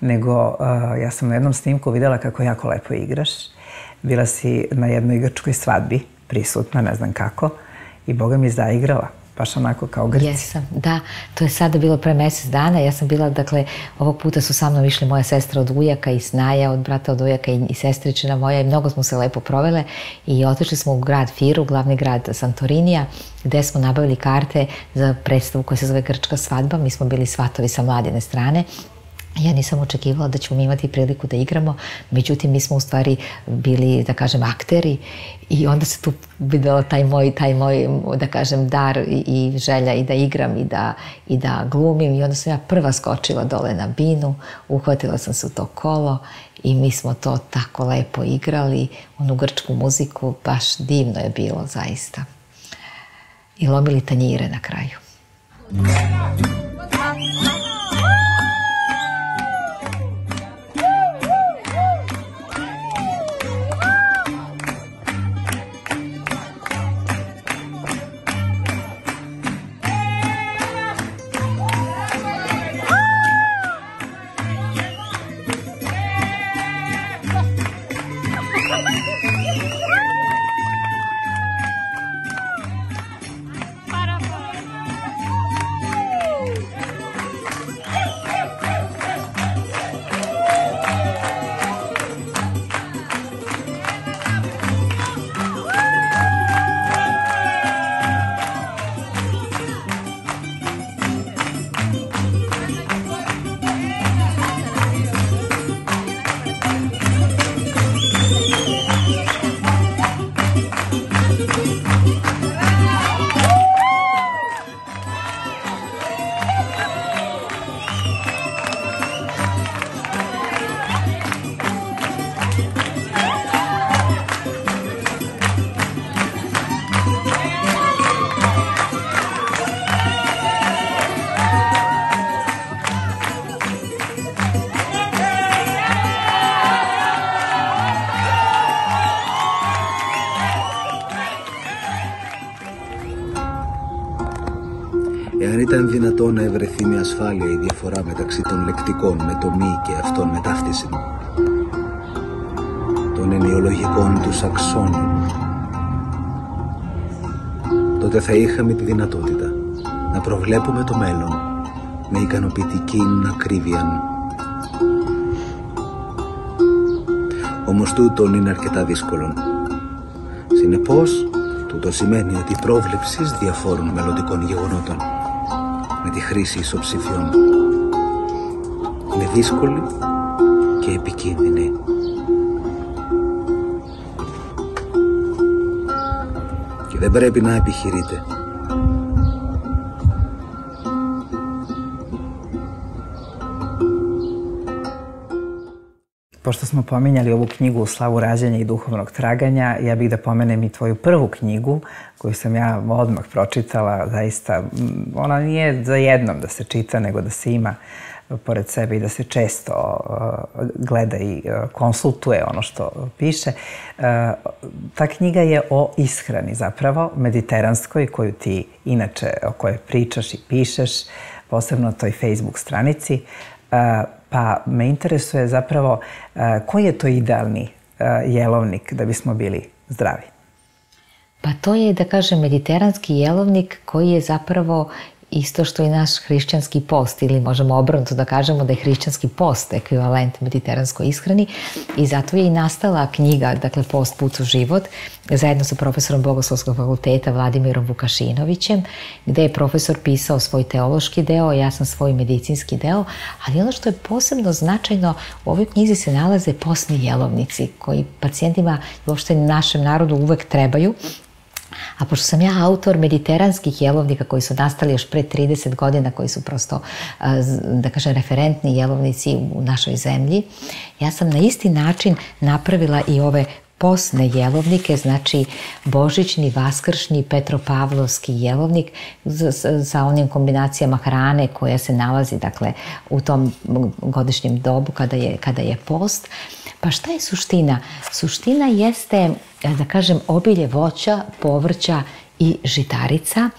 nego uh, ja sam na jednom snimku videla kako jako lepo igraš. Bila si na jednoj grčkoj svadbi prisutna, ne znam kako, i Boga mi zaigrala baš onako kao Grci. Jesam, da. To je sada bilo pre mesec dana. Ja sam bila, dakle, ovog puta su sa mnom išli moja sestra od ujaka i snaja od brata od ujaka i, i sestričina moja i mnogo smo se lepo provele i otišli smo u grad Firu, glavni grad Santorinija, gde smo nabavili karte za predstavu koja se zove Grčka svadba. Mi smo bili svatovi sa mladine strane Ja nisam očekivala da ćemo imati priliku da igramo, međutim mi smo u stvari bili, da kažem, akteri i onda se tu videla taj moj, taj moj, da kažem, dar i, i želja i da igram i da, i da glumim i onda sam ja prva skočila dole na binu, uhvatila sam se u to kolo i mi smo to tako lepo igrali, onu grčku muziku, baš divno je bilo zaista. I lomili tanjire na kraju. Ήταν δυνατό να ευρεθεί με ασφάλεια η διαφορά μεταξύ των λεκτικών με το μη και αυτών με ταύτιση των ενοιολογικών τους αξώνων τότε θα είχαμε τη δυνατότητα να προβλέπουμε το μέλλον με ικανοποιητική ακρίβεια. Όμως τούτον είναι αρκετά δύσκολο. Συνεπώς, τούτο σημαίνει ότι η πρόβλεψη διαφόρων μελλοντικών γεγονότων με τη χρήση ισοψηφιών. Είναι δύσκολη και επικίνδυνη. Και δεν πρέπει να επιχειρείτε. Pošto smo pominjali ovu knjigu Slavu rađanja i duhovnog traganja, ja bih da pomenem i tvoju prvu knjigu koju sam ja odmah pročitala. Zaista, ona nije za jednom da se čita, nego da se ima pored sebe i da se često gleda i konsultuje ono što piše. Uh, ta knjiga je o ishrani zapravo, mediteranskoj, koju ti inače, o kojoj pričaš i pišeš, posebno toj Facebook stranici. Pa me interesuje zapravo koji je to idealni jelovnik da bismo bili zdravi? Pa to je, da kažem, mediteranski jelovnik koji je zapravo isto što i naš hrišćanski post ili možemo obrnuto da kažemo da je hrišćanski post ekvivalent mediteranskoj ishrani i zato je i nastala knjiga, dakle Post put u život, zajedno sa profesorom Bogoslovskog fakulteta Vladimirom Vukašinovićem, gde je profesor pisao svoj teološki deo, ja sam svoj medicinski deo, ali ono što je posebno značajno, u ovoj knjizi se nalaze posni jelovnici koji pacijentima i uopšte našem narodu uvek trebaju, A pošto sam ja autor mediteranskih jelovnika koji su nastali još pre 30 godina, koji su prosto, da kažem, referentni jelovnici u našoj zemlji, ja sam na isti način napravila i ove posne jelovnike, znači božićni, vaskršnji, petropavlovski jelovnik sa onim kombinacijama hrane koja se nalazi dakle, u tom godišnjem dobu kada je, kada je post. Pa šta je suština? Suština jeste, da kažem, obilje voća, povrća i žitarica,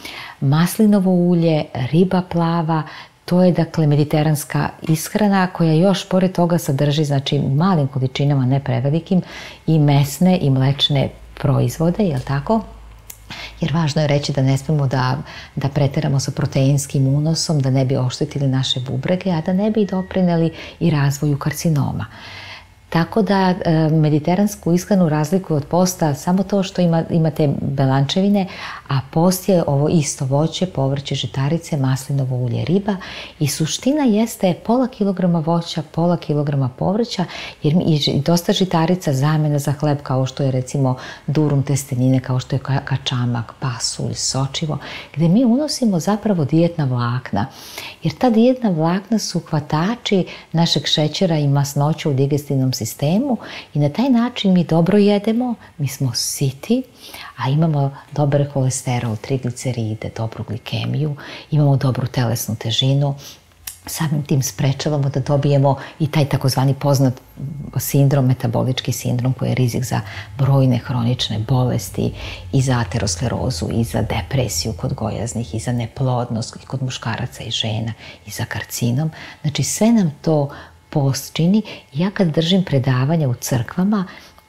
maslinovo ulje, riba plava, To je dakle mediteranska ishrana koja još pored toga sadrži znači malim količinama, ne prevelikim, i mesne i mlečne proizvode, je li tako? Jer važno je reći da ne smemo da, da preteramo sa proteinskim unosom, da ne bi oštetili naše bubrege, a da ne bi doprineli i razvoju karcinoma. Tako da e, mediteransku ishranu razliku od posta samo to što ima, imate belančevine, a post je ovo isto voće, povrće, žitarice, maslinovo ulje, riba i suština jeste pola kilograma voća, pola kilograma povrća jer i dosta žitarica zamena za hleb kao što je recimo durum testenine, kao što je kačamak, pasulj, sočivo, gde mi unosimo zapravo dijetna vlakna. Jer ta dijetna vlakna su hvatači našeg šećera i masnoća u digestivnom sistemu i na taj način mi dobro jedemo, mi smo siti, a imamo dobar holesterol, trigliceride, dobru glikemiju, imamo dobru telesnu težinu, samim tim sprečavamo da dobijemo i taj takozvani poznat sindrom, metabolički sindrom koji je rizik za brojne hronične bolesti i za aterosklerozu i za depresiju kod gojaznih i za neplodnost i kod muškaraca i žena i za karcinom. Znači sve nam to post čini. Ja kad držim predavanja u crkvama,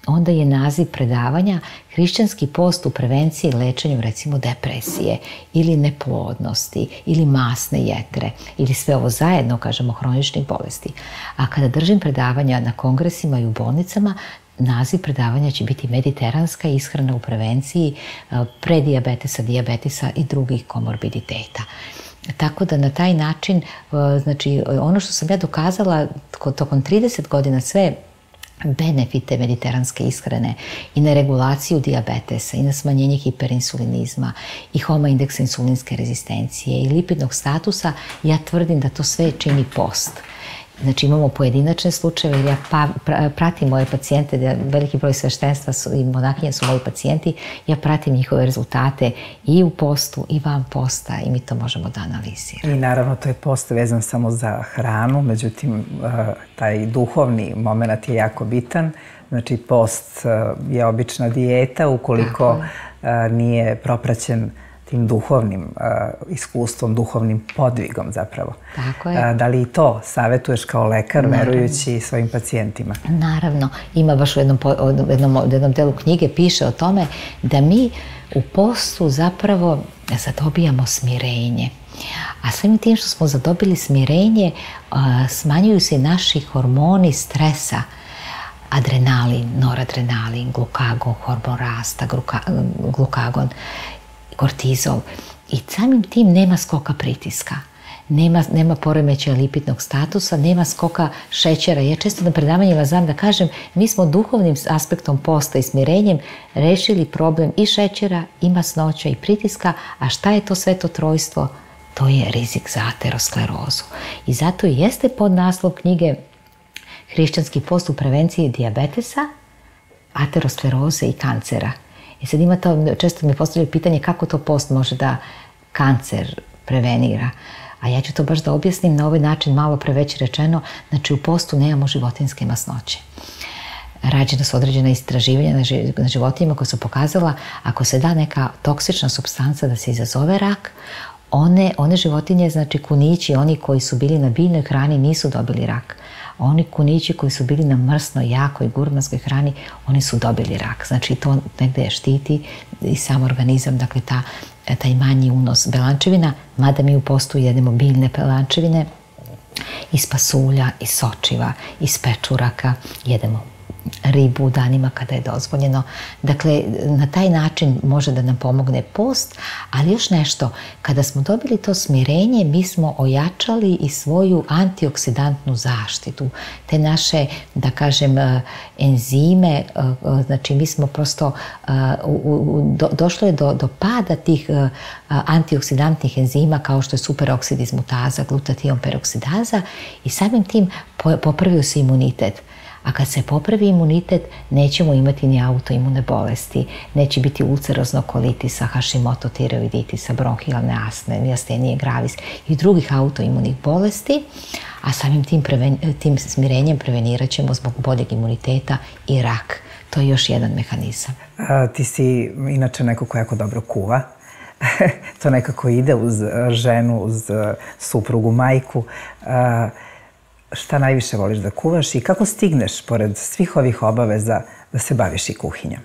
onda je naziv predavanja hrišćanski post u prevenciji i lečenju recimo depresije ili neplodnosti ili masne jetre ili sve ovo zajedno, kažemo, hroničnih bolesti. A kada držim predavanja na kongresima i u bolnicama, naziv predavanja će biti mediteranska ishrana u prevenciji prediabetesa, diabetesa i drugih komorbiditeta. Tako da na taj način, znači ono što sam ja dokazala tokom 30 godina sve benefite mediteranske ishrane i na regulaciju diabetesa i na smanjenje hiperinsulinizma i homa indeksa insulinske rezistencije i lipidnog statusa, ja tvrdim da to sve čini post. Znači imamo pojedinačne slučajeve, ja pa, pra, pratim moje pacijente, da veliki broj sveštenstva su, i monakinje su moji pacijenti, ja pratim njihove rezultate i u postu i van posta i mi to možemo da analiziramo. I naravno to je post vezan samo za hranu, međutim taj duhovni moment je jako bitan. Znači post je obična dijeta ukoliko nije propraćen tim duhovnim uh, iskustvom, duhovnim podvigom zapravo. Tako je. Uh, da li i to savetuješ kao lekar Naravno. verujući svojim pacijentima? Naravno. Ima baš u jednom, u jednom, u jednom delu knjige piše o tome da mi u postu zapravo zadobijamo smirenje. A svim tim što smo zadobili smirenje, uh, smanjuju se naši hormoni stresa, adrenalin, noradrenalin, glukagon, hormon rasta, glukagon kortizol. I samim tim nema skoka pritiska. Nema, nema poremećaja lipidnog statusa, nema skoka šećera. Ja često na predavanjima znam da kažem, mi smo duhovnim aspektom posta i smirenjem rešili problem i šećera, i masnoća, i pritiska, a šta je to sveto trojstvo? To je rizik za aterosklerozu. I zato i jeste pod naslov knjige Hrišćanski post u prevenciji diabetesa, ateroskleroze i kancera. I sad ima to, često mi postavljaju pitanje kako to post može da kancer prevenira. A ja ću to baš da objasnim na ovaj način, malo pre već rečeno, znači u postu nemamo životinske masnoće. Rađena su određena istraživanja na životinjima koja su pokazala ako se da neka toksična substanca da se izazove rak, one, one životinje, znači kunići, oni koji su bili na biljnoj hrani nisu dobili rak oni kunići koji su bili na mrsnoj, jakoj, gurmanskoj hrani, oni su dobili rak. Znači to negde štiti i sam organizam, dakle ta taj manji unos belančevina, mada mi u postu jedemo biljne belančevine, iz pasulja, iz sočiva, iz pečuraka, jedemo ribu u danima kada je dozvoljeno. Dakle, na taj način može da nam pomogne post, ali još nešto, kada smo dobili to smirenje, mi smo ojačali i svoju antioksidantnu zaštitu. Te naše, da kažem, e, enzime, e, e, znači mi smo prosto, došlo je do, do pada tih antioksidantnih enzima kao što je superoksid izmutaza, glutatijon peroksidaza i samim tim popravio se imunitet. A kad se popravi imunitet, nećemo imati ni autoimune bolesti, neće biti ulcerozno kolitisa, Hashimoto tiroiditisa, bronhijalne asne, miastenije gravis i drugih autoimunih bolesti, a samim tim, preven, tim smirenjem prevenirat ćemo zbog boljeg imuniteta i rak. To je još jedan mehanizam. A, ti si inače neko ko jako dobro kuva. to nekako ide uz ženu, uz suprugu, majku. A, šta najviše voliš da kuvaš i kako stigneš, pored svih ovih obaveza, da se baviš i kuhinjom?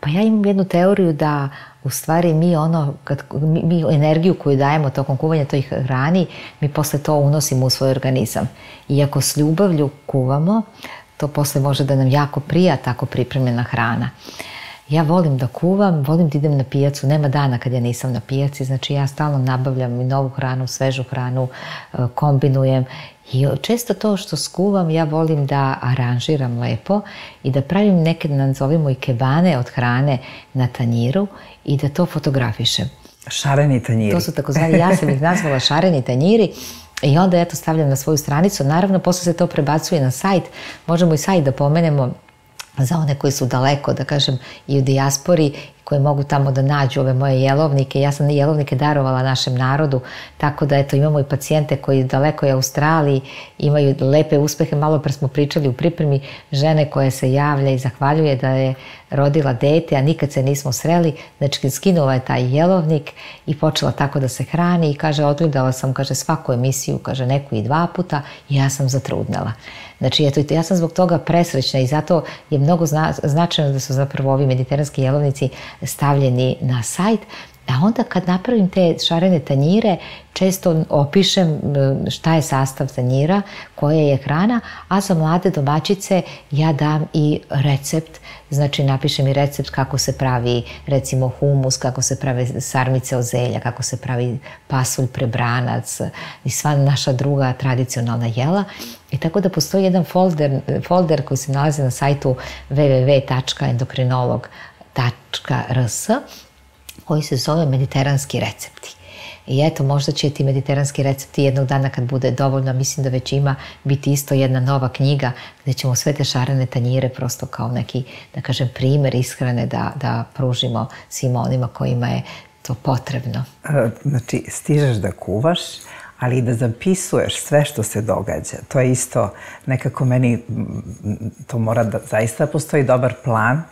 Pa ja imam jednu teoriju da u stvari mi ono, kad, mi, mi energiju koju dajemo tokom kuvanja toj hrani, mi posle to unosimo u svoj organizam. I ako s ljubavlju kuvamo, to posle može da nam jako prija tako pripremljena hrana. Ja volim da kuvam, volim da idem na pijacu, nema dana kad ja nisam na pijaci, znači ja stalno nabavljam i novu hranu, svežu hranu, e, kombinujem I često to što skuvam ja volim da aranžiram lepo i da pravim neke, nazovimo i kebane od hrane na tanjiru i da to fotografišem. Šareni tanjiri. To su takozvani, ja sam ih nazvala šareni tanjiri i onda eto stavljam na svoju stranicu. Naravno, posle se to prebacuje na sajt. Možemo i sajt da pomenemo za one koji su daleko, da kažem, i u dijaspori koji mogu tamo da nađu ove moje jelovnike. Ja sam jelovnike darovala našem narodu, tako da eto imamo i pacijente koji daleko je Australiji imaju lepe uspehe. Malo pre smo pričali u pripremi žene koja se javlja i zahvaljuje da je rodila dete, a nikad se nismo sreli. Znači, skinula je taj jelovnik i počela tako da se hrani i kaže, odgledala sam, kaže, svaku emisiju, kaže, neku i dva puta i ja sam zatrudnela. Znači, eto, ja sam zbog toga presrećna i zato je mnogo zna, značajno da su zapravo ovi mediteranski jelovnici stavljeni na sajt, a onda kad napravim te šarene tanjire, često opišem šta je sastav tanjira, koja je hrana, a za mlade domaćice ja dam i recept, znači napišem i recept kako se pravi recimo humus, kako se prave sarmice od zelja, kako se pravi pasulj prebranac i sva naša druga tradicionalna jela. I tako da postoji jedan folder, folder koji se nalazi na sajtu www.endokrinolog.rs koji se zove mediteranski recepti. I eto, možda će ti mediteranski recepti jednog dana kad bude dovoljno, mislim da već ima biti isto jedna nova knjiga gde ćemo sve te šarene tanjire prosto kao neki, da kažem, primer ishrane da, da pružimo svima onima kojima je to potrebno. E, znači, stižeš da kuvaš, ali i da zapisuješ sve što se događa. To je isto nekako meni, to mora da zaista postoji dobar plan,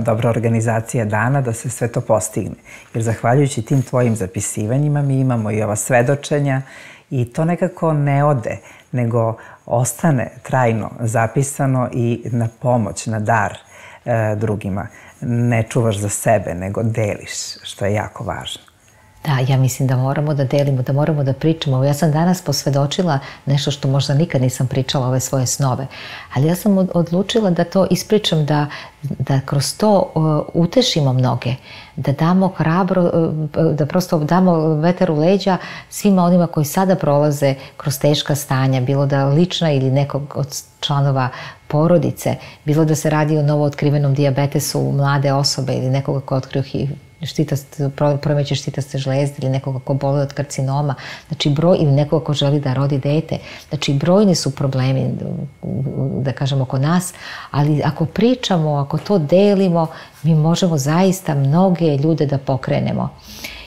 dobra organizacija dana da se sve to postigne. Jer zahvaljujući tim tvojim zapisivanjima mi imamo i ova svedočenja i to nekako ne ode, nego ostane trajno zapisano i na pomoć, na dar e, drugima. Ne čuvaš za sebe, nego deliš, što je jako važno. Da, ja mislim da moramo da delimo, da moramo da pričamo. Ja sam danas posvedočila nešto što možda nikad nisam pričala, ove svoje snove. Ali ja sam odlučila da to ispričam, da, da kroz to utešimo mnoge, da damo hrabro, uh, da prosto damo vetar u leđa svima onima koji sada prolaze kroz teška stanja, bilo da lična ili nekog od članova porodice, bilo da se radi o novo otkrivenom diabetesu mlade osobe ili nekoga ko otkrio štitast, promeće štitaste žlezde ili nekoga ko boli od karcinoma, znači broj, ili nekoga ko želi da rodi dete. Znači brojni su problemi, da kažem, oko nas, ali ako pričamo, ako to delimo, mi možemo zaista mnoge ljude da pokrenemo.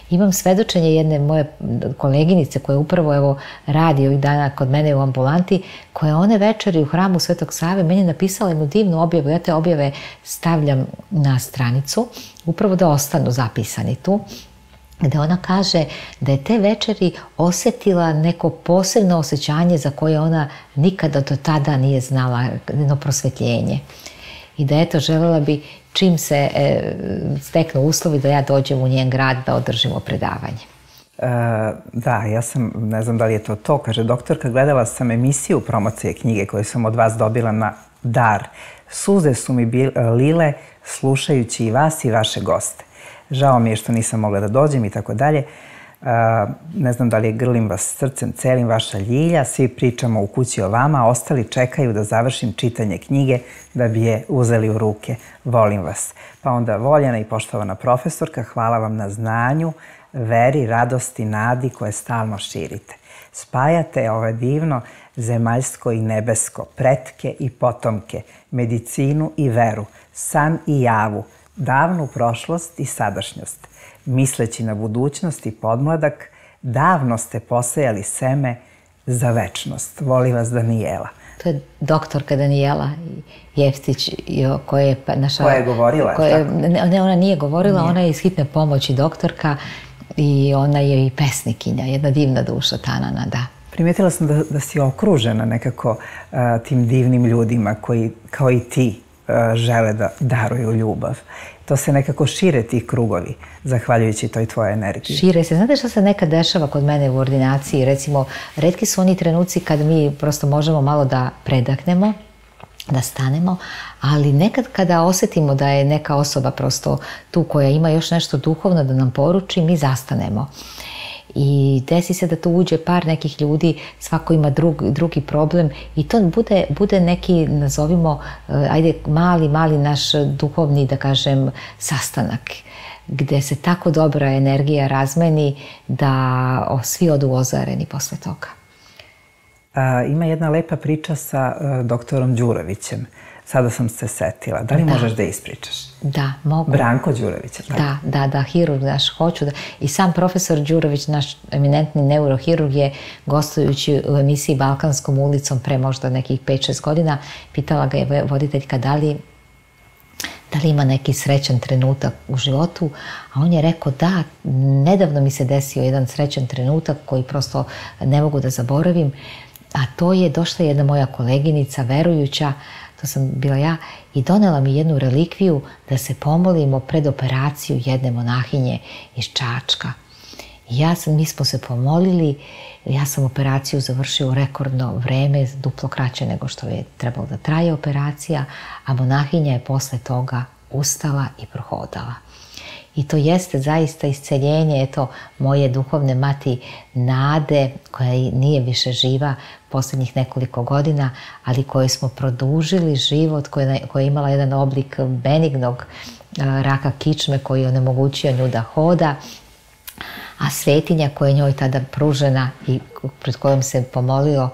Imam svedočenje jedne moje koleginice koja upravo evo radi ovih dana kod mene u ambulanti, koja one večeri u hramu Svetog Save meni napisala jednu divnu objavu. Ja te objave stavljam na stranicu, upravo da ostanu zapisani tu gde ona kaže da je te večeri osetila neko posebno osjećanje za koje ona nikada do tada nije znala, jedno prosvetljenje. i da eto želela bi čim se e, steknu uslovi da ja dođem u njen grad da održimo predavanje. E, da, ja sam, ne znam da li je to to, kaže doktorka, gledala sam emisiju promocije knjige koju sam od vas dobila na dar. Suze su mi bile, lile slušajući i vas i vaše goste. Žao mi je što nisam mogla da dođem i tako dalje. Ne znam da li je grlim vas srcem, celim vaša ljilja, svi pričamo u kući o vama, ostali čekaju da završim čitanje knjige da bi je uzeli u ruke. Volim vas. Pa onda voljena i poštovana profesorka, hvala vam na znanju, veri, radosti, nadi koje stalno širite. Spajate ove divno zemaljsko i nebesko, pretke i potomke, medicinu i veru, san i javu, davnu prošlost i sadašnjost. Misleći na budućnost i podmladak, davno ste posejali seme za večnost. Voli vas Danijela. To je doktorka Danijela Jeftić koja je pa, naša... Koja je govorila? Koja, ne, ne, ona nije govorila, nije. ona je iz hitne pomoći doktorka i ona je i pesnikinja, jedna divna duša Tanana, da. Primetila sam da, da si okružena nekako uh, tim divnim ljudima koji, kao i ti, uh, žele da daruju ljubav. To se nekako šire ti krugovi, zahvaljujući toj tvojoj energiji. Šire se. Znate što se nekad dešava kod mene u ordinaciji? Recimo, redki su oni trenuci kad mi prosto možemo malo da predahnemo, da stanemo, ali nekad kada osetimo da je neka osoba prosto tu koja ima još nešto duhovno da nam poruči, mi zastanemo i desi se da tu uđe par nekih ljudi, svako ima drug, drugi problem i to bude, bude neki, nazovimo, eh, ajde, mali, mali naš duhovni, da kažem, sastanak gde se tako dobra energija razmeni da svi odu ozareni posle toga. A, ima jedna lepa priča sa uh, doktorom Đurovićem. Sada sam se setila. Da li da. možeš da ispričaš? Da, mogu. Branko Đurović, tako? Da, da, da, hirurg naš, hoću da... I sam profesor Đurović, naš eminentni neurohirurg je gostujući u emisiji Balkanskom ulicom pre možda nekih 5-6 godina, pitala ga je voditeljka da li da li ima neki srećan trenutak u životu, a on je rekao da, nedavno mi se desio jedan srećan trenutak koji prosto ne mogu da zaboravim, a to je došla jedna moja koleginica, verujuća, to sam bila ja, i donela mi jednu relikviju da se pomolimo pred operaciju jedne monahinje iz Čačka. Ja sam, mi smo se pomolili, ja sam operaciju završio u rekordno vreme, duplo kraće nego što je trebalo da traje operacija, a monahinja je posle toga ustala i prohodala. I to jeste zaista isceljenje, eto, moje duhovne mati nade, koja nije više živa poslednjih nekoliko godina, ali koje smo produžili život, koja, koja je imala jedan oblik benignog raka kičme koji je onemogućio nju da hoda, a svetinja koja je njoj tada pružena i pred kojom se pomolio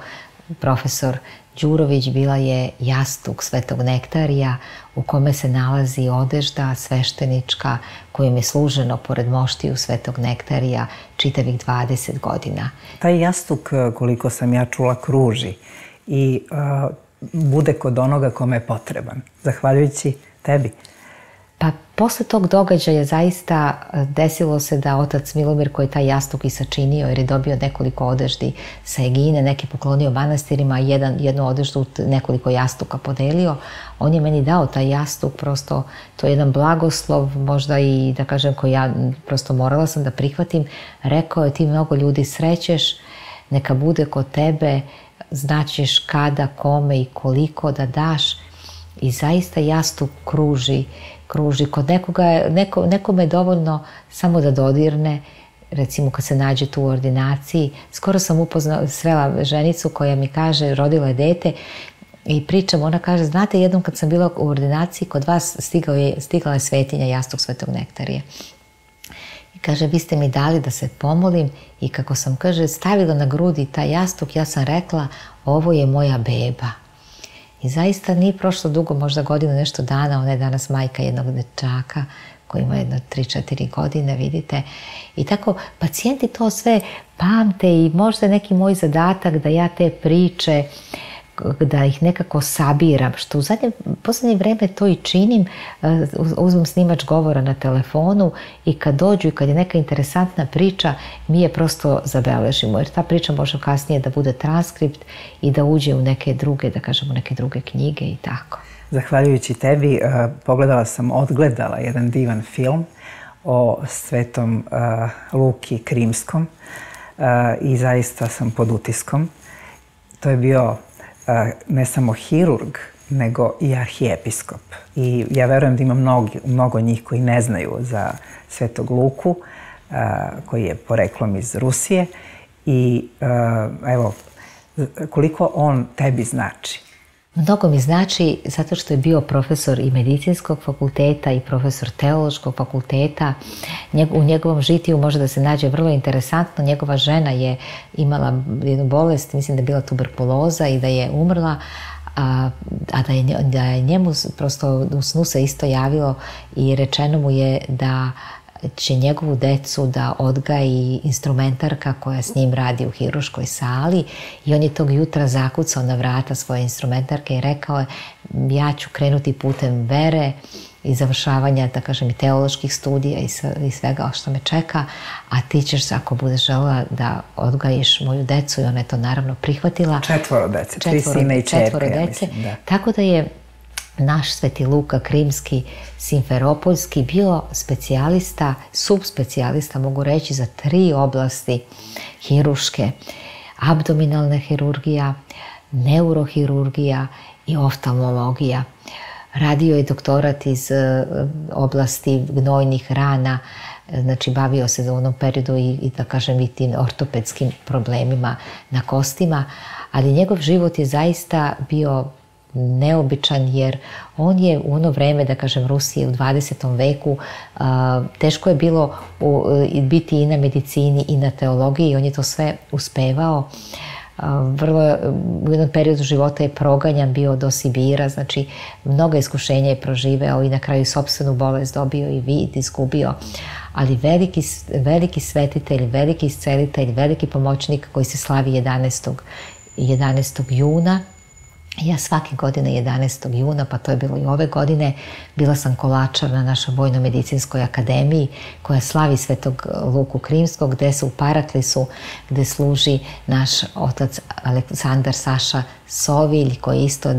profesor Đurović bila je jastuk svetog nektarija u kome se nalazi odežda sveštenička kojim je služeno pored moštiju svetog nektarija čitavih 20 godina. Taj jastuk, koliko sam ja čula, kruži i uh, bude kod onoga kome je potreban, zahvaljujući tebi. Posle tog događaja zaista e, desilo se da otac Milomir koji taj jastuk i sačinio jer je dobio nekoliko odeždi sa Egine, neki poklonio manastirima, jedan, jednu odeždu nekoliko jastuka podelio. On je meni dao taj jastuk, prosto to je jedan blagoslov, možda i da kažem koji ja prosto morala sam da prihvatim. Rekao je ti mnogo ljudi srećeš, neka bude kod tebe, znaćeš kada, kome i koliko da daš i zaista jastuk kruži kruži. Kod nekoga, neko, nekome je dovoljno samo da dodirne, recimo kad se nađe tu u ordinaciji. Skoro sam upoznala, srela ženicu koja mi kaže, rodila je dete i pričam, ona kaže, znate, jednom kad sam bila u ordinaciji, kod vas stigla je, stigla je svetinja jastuk svetog nektarija. I kaže, vi ste mi dali da se pomolim i kako sam, kaže, stavila na grudi taj jastuk, ja sam rekla, ovo je moja beba. I zaista nije prošlo dugo, možda godinu nešto dana, ona je danas majka jednog dečaka koji ima jedno 3-4 godine, vidite. I tako pacijenti to sve pamte i možda neki moj zadatak da ja te priče uh, da ih nekako sabiram, što u zadnje, poslednje vreme to i činim, e, uzmem snimač govora na telefonu i kad dođu i kad je neka interesantna priča, mi je prosto zabeležimo, jer ta priča može kasnije da bude transkript i da uđe u neke druge, da kažemo, neke druge knjige i tako. Zahvaljujući tebi, uh, pogledala sam, odgledala jedan divan film o svetom uh, Luki Krimskom i zaista sam pod utiskom. To je bio ne samo hirurg, nego i arhijepiskop. I ja verujem da ima mnogo, mnogo njih koji ne znaju za Svetog Luku, a, koji je poreklom iz Rusije. I a, evo, koliko on tebi znači? Mnogo mi znači zato što je bio profesor i medicinskog fakulteta i profesor teološkog fakulteta. U njegovom žitiju može da se nađe vrlo interesantno. Njegova žena je imala jednu bolest, mislim da je bila tuberkuloza i da je umrla, a, a da, je, da je njemu prosto u snu se isto javilo i rečeno mu je da će njegovu decu da odgaji instrumentarka koja s njim radi u hiruškoj sali i on je tog jutra zakucao na vrata svoje instrumentarke i rekao je ja ću krenuti putem vere i završavanja, da kažem, i teoloških studija i, sve, i svega što me čeka, a ti ćeš, ako budeš žela da odgajiš moju decu i ona je to naravno prihvatila. Četvoro dece, tri sine i čerke, četvoro dece. Ja mislim, da. Tako da je naš Sveti Luka Krimski Simferopoljski bio specijalista, subspecijalista mogu reći za tri oblasti hiruške, abdominalna hirurgija, neurohirurgija i oftalmologija. Radio je doktorat iz e, oblasti gnojnih rana, znači bavio se u onom periodu i, i da kažem i tim ortopedskim problemima na kostima, ali njegov život je zaista bio neobičan jer on je u ono vreme, da kažem, Rusije u 20. veku teško je bilo biti i na medicini i na teologiji, on je to sve uspevao. Vrlo, u jednom periodu života je proganjan bio do Sibira, znači mnoga iskušenja je proživeo i na kraju sobstvenu bolest dobio i vid izgubio. Ali veliki, veliki svetitelj, veliki iscelitelj, veliki pomoćnik koji se slavi 11. 11. juna Ja svake godine 11. juna, pa to je bilo i ove godine, bila sam kolačar na našoj Vojno-medicinskoj akademiji koja slavi Svetog Luku Krimskog, gde se u Paraklisu, gde služi naš otac Aleksandar Saša Sovilj, koji je isto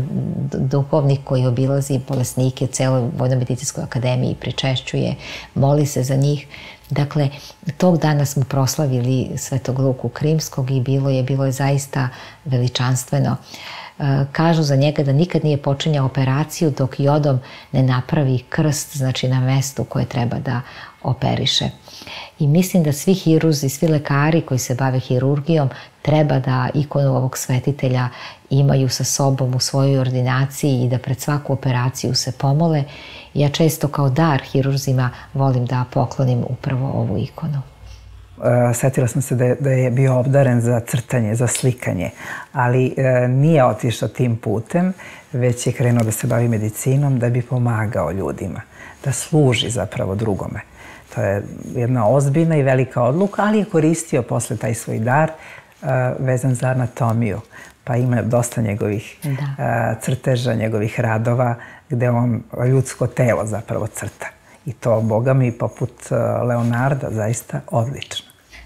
duhovnik koji obilazi bolesnike celoj Vojno-medicinskoj akademiji i pričešćuje, moli se za njih. Dakle, tog dana smo proslavili Svetog Luku Krimskog i bilo je, bilo je zaista veličanstveno. Uh, kažu za njega da nikad nije počinjao operaciju dok jodom ne napravi krst, znači na mestu koje treba da operiše. I mislim da svi hiruzi, svi lekari koji se bave hirurgijom treba da ikonu ovog svetitelja imaju sa sobom u svojoj ordinaciji i da pred svaku operaciju se pomole. Ja često kao dar hirurzima volim da poklonim upravo ovu ikonu. E, setila sam se da je, da je bio obdaren za crtanje, za slikanje, ali e, nije otišao tim putem, već je krenuo da se bavi medicinom da bi pomagao ljudima, da služi zapravo drugome. To je jedna ozbiljna i velika odluka, ali je koristio posle taj svoj dar e, vezan za anatomiju. Pa ima dosta njegovih da. Crteža, njegovih radova, gde on ljudsko telo zapravo crta. I to, boga mi, poput Leonarda, zaista odlično.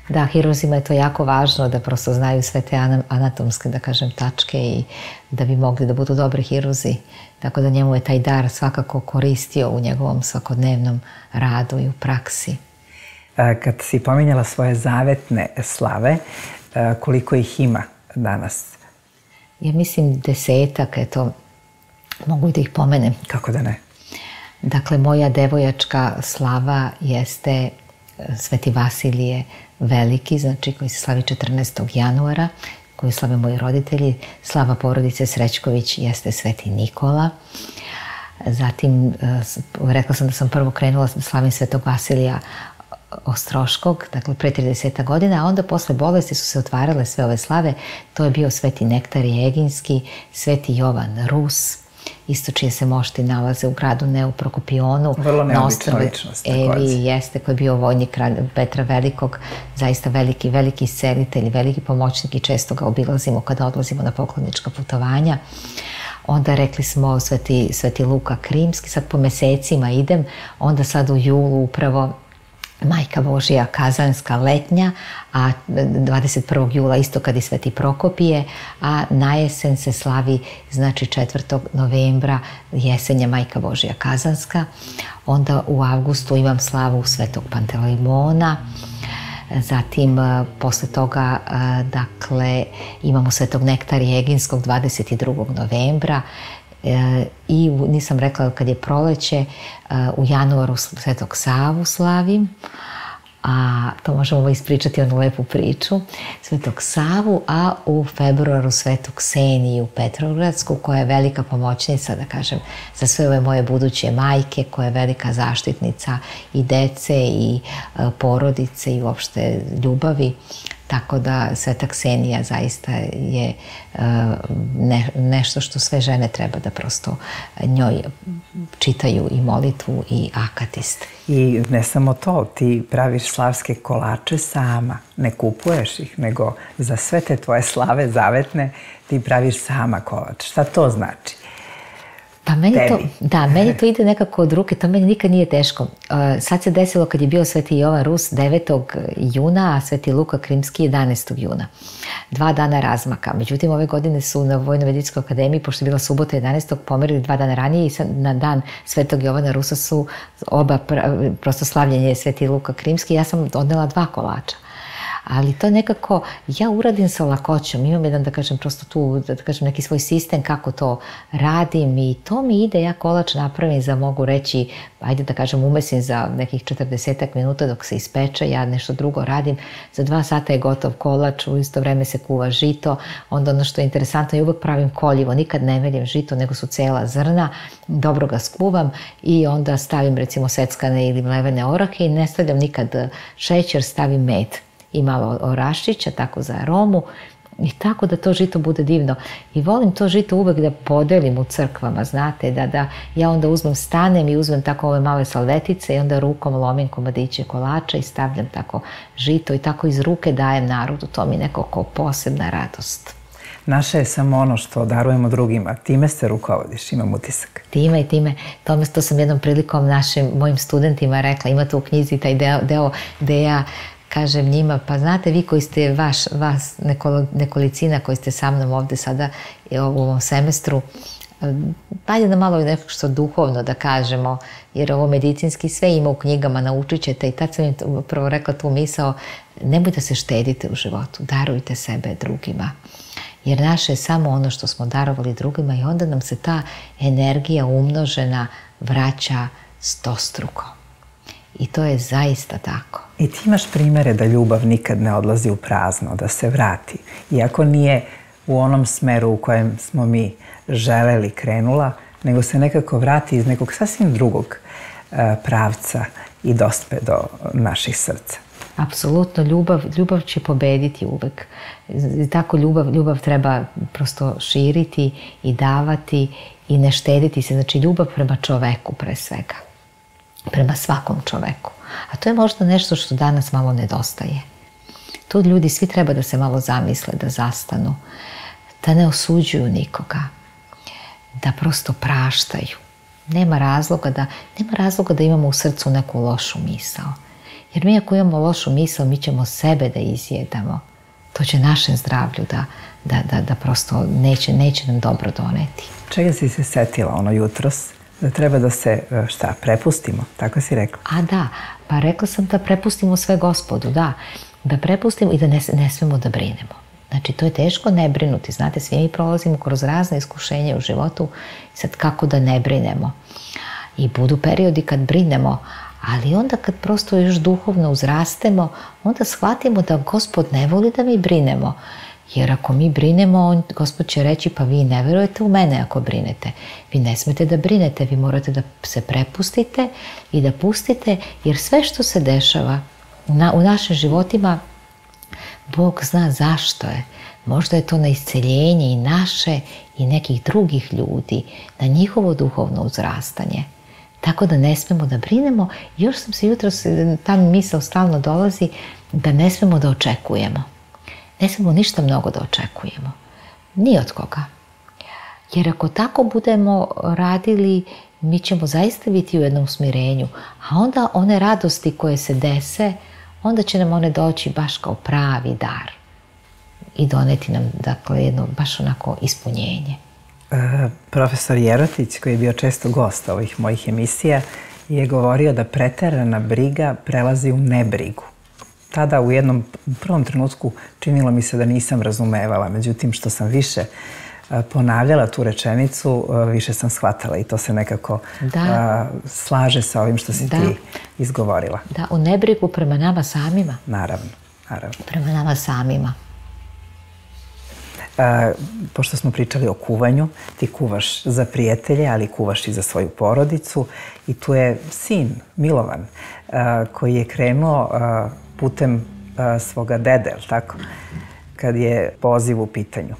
Da, hiruzima je to jako važno da prosto znaju sve te anatomske, da kažem, tačke i da bi mogli da budu dobri hiruzi. Tako da njemu je taj dar svakako koristio u njegovom svakodnevnom radu i u praksi. Kad si pominjala svoje zavetne slave, koliko ih ima danas? Ja mislim desetak, eto, mogu da ih pomenem. Kako da ne? Dakle, moja devojačka slava jeste Sveti Vasilije Veliki, znači koji se slavi 14. januara, koju slave moji roditelji. Slava porodice Srećković jeste Sveti Nikola. Zatim, e, rekla sam da sam prvo krenula da slavim Svetog Vasilija Ostroškog, dakle pre 30 godina, a onda posle bolesti su se otvarale sve ove slave. To je bio Sveti Nektar Jeginski, Sveti Jovan Rus, isto čije se mošti nalaze u gradu Neu Prokopionu. Vrlo neobična ličnost. Evi jeste, koji je bio vojnik Petra Velikog, zaista veliki, veliki iscelitelj, veliki pomoćnik i često ga obilazimo kada odlazimo na poklonička putovanja. Onda rekli smo Sveti, Sveti Luka Krimski, sad po mesecima idem, onda sad u julu upravo Majka Božija Kazanska letnja, a 21. jula isto kad i Sveti Prokopije, a na jesen se slavi znači 4. novembra jesenja Majka Božija Kazanska. Onda u avgustu imam slavu Svetog Panteleimona, Zatim, posle toga, dakle, imamo Svetog Nektarija Eginskog 22. novembra i nisam rekla kad je proleće, u januaru Svetog Savu slavim a to možemo ispričati onu lepu priču, Svetog Savu, a u februaru Svetog Seniju Petrogradsku, koja je velika pomoćnica, da kažem, za sve ove moje buduće majke, koja je velika zaštitnica i dece i e, porodice i uopšte ljubavi. Tako da Sveta Ksenija zaista je e, ne, nešto što sve žene treba da prosto njoj čitaju i molitvu i akatist. I ne samo to, ti praviš slavske kolače sama, ne kupuješ ih, nego za sve te tvoje slave zavetne ti praviš sama kolač. Šta to znači? Pa meni tebi. to, da, meni to ide nekako od ruke, to meni nikad nije teško. Uh, sad se desilo kad je bio Sveti Jovan Rus 9. juna, a Sveti Luka Krimski 11. juna. Dva dana razmaka. Međutim, ove godine su na Vojno-medicinskoj akademiji, pošto je bila subota 11. pomerili dva dana ranije i na dan Svetog Jovana Rusa su oba prosto slavljenje Sveti Luka Krimski. Ja sam odnela dva kolača ali to nekako, ja uradim sa lakoćom, imam jedan, da kažem, prosto tu, da kažem, neki svoj sistem kako to radim i to mi ide, ja kolač napravim za, mogu reći, ajde da kažem, umesim za nekih 40 minuta dok se ispeče, ja nešto drugo radim, za dva sata je gotov kolač, u isto vreme se kuva žito, onda ono što je interesantno, ja uvek pravim koljivo, nikad ne meljem žito, nego su cela zrna, dobro ga skuvam i onda stavim recimo seckane ili mlevene orake i ne stavljam nikad šećer, stavim med i malo orašića, tako za aromu, i tako da to žito bude divno. I volim to žito uvek da podelim u crkvama, znate, da, da ja onda uzmem, stanem i uzmem tako ove male salvetice i onda rukom lomim komadiće kolača i stavljam tako žito i tako iz ruke dajem narodu. To mi je neko ko posebna radost. Naše je samo ono što darujemo drugima. Time se rukovodiš, imam utisak. Time i time. Tome to sam jednom prilikom našim mojim studentima rekla. Imate u knjizi taj deo, deo gde ja kažem njima, pa znate vi koji ste vaš, vas nekolo, nekolicina koji ste sa mnom ovde sada u ovom semestru, Ajde da malo nešto što duhovno da kažemo, jer ovo medicinski sve ima u knjigama, naučit ćete i tad sam im prvo rekla tu misao, nemojte se štedite u životu, darujte sebe drugima. Jer naše je samo ono što smo darovali drugima i onda nam se ta energija umnožena vraća stostruko. I to je zaista tako. I ti imaš primere da ljubav nikad ne odlazi u prazno, da se vrati. Iako nije u onom smeru u kojem smo mi želeli krenula, nego se nekako vrati iz nekog sasvim drugog e, pravca i dospe do naših srca. Apsolutno, ljubav, ljubav će pobediti uvek. Tako ljubav, ljubav treba prosto širiti i davati i ne štediti se. Znači ljubav prema čoveku pre svega prema svakom čoveku. A to je možda nešto što danas malo nedostaje. Tu ljudi svi treba da se malo zamisle, da zastanu, da ne osuđuju nikoga, da prosto praštaju. Nema razloga da, nema razloga da imamo u srcu neku lošu misao. Jer mi ako imamo lošu misao, mi ćemo sebe da izjedamo. To će našem zdravlju da, da, da, da prosto neće, neće nam dobro doneti. Čega si se setila ono jutros? Treba da se, e, šta, prepustimo, tako si rekla? A da, pa rekla sam da prepustimo sve gospodu, da. Da prepustimo i da ne, ne smemo da brinemo. Znači, to je teško ne brinuti. Znate, svi mi prolazimo kroz razne iskušenja u životu. Sad, kako da ne brinemo? I budu periodi kad brinemo, ali onda kad prosto još duhovno uzrastemo, onda shvatimo da gospod ne voli da mi brinemo. Jer ako mi brinemo, on, gospod će reći pa vi ne verujete u mene ako brinete. Vi ne smete da brinete, vi morate da se prepustite i da pustite, jer sve što se dešava na, u našim životima, Bog zna zašto je. Možda je to na isceljenje i naše i nekih drugih ljudi, na njihovo duhovno uzrastanje. Tako da ne smemo da brinemo. Još sam se jutro, ta misao stalno dolazi, da ne smemo da očekujemo ne smemo ništa mnogo da očekujemo. Ni od koga. Jer ako tako budemo radili mi ćemo zaista biti u jednom smirenju, a onda one radosti koje se dese, onda će nam one doći baš kao pravi dar i doneti nam, dakle, jedno baš onako ispunjenje. E, profesor Jerotić, koji je bio često gost ovih mojih emisija, je govorio da preterana briga prelazi u nebrigu. Tada u jednom prvom trenutku činilo mi se da nisam razumevala, međutim što sam više ponavljala tu rečenicu, više sam shvatala i to se nekako da. slaže sa ovim što si da. ti izgovorila. Da, u nebrigu prema nama samima. Naravno, naravno. Prema nama samima. A, pošto smo pričali o kuvanju, ti kuvaš za prijatelje, ali kuvaš i za svoju porodicu i tu je sin, Milovan, a, koji je krenuo putem svoga dede, tako? Kad je poziv u pitanju.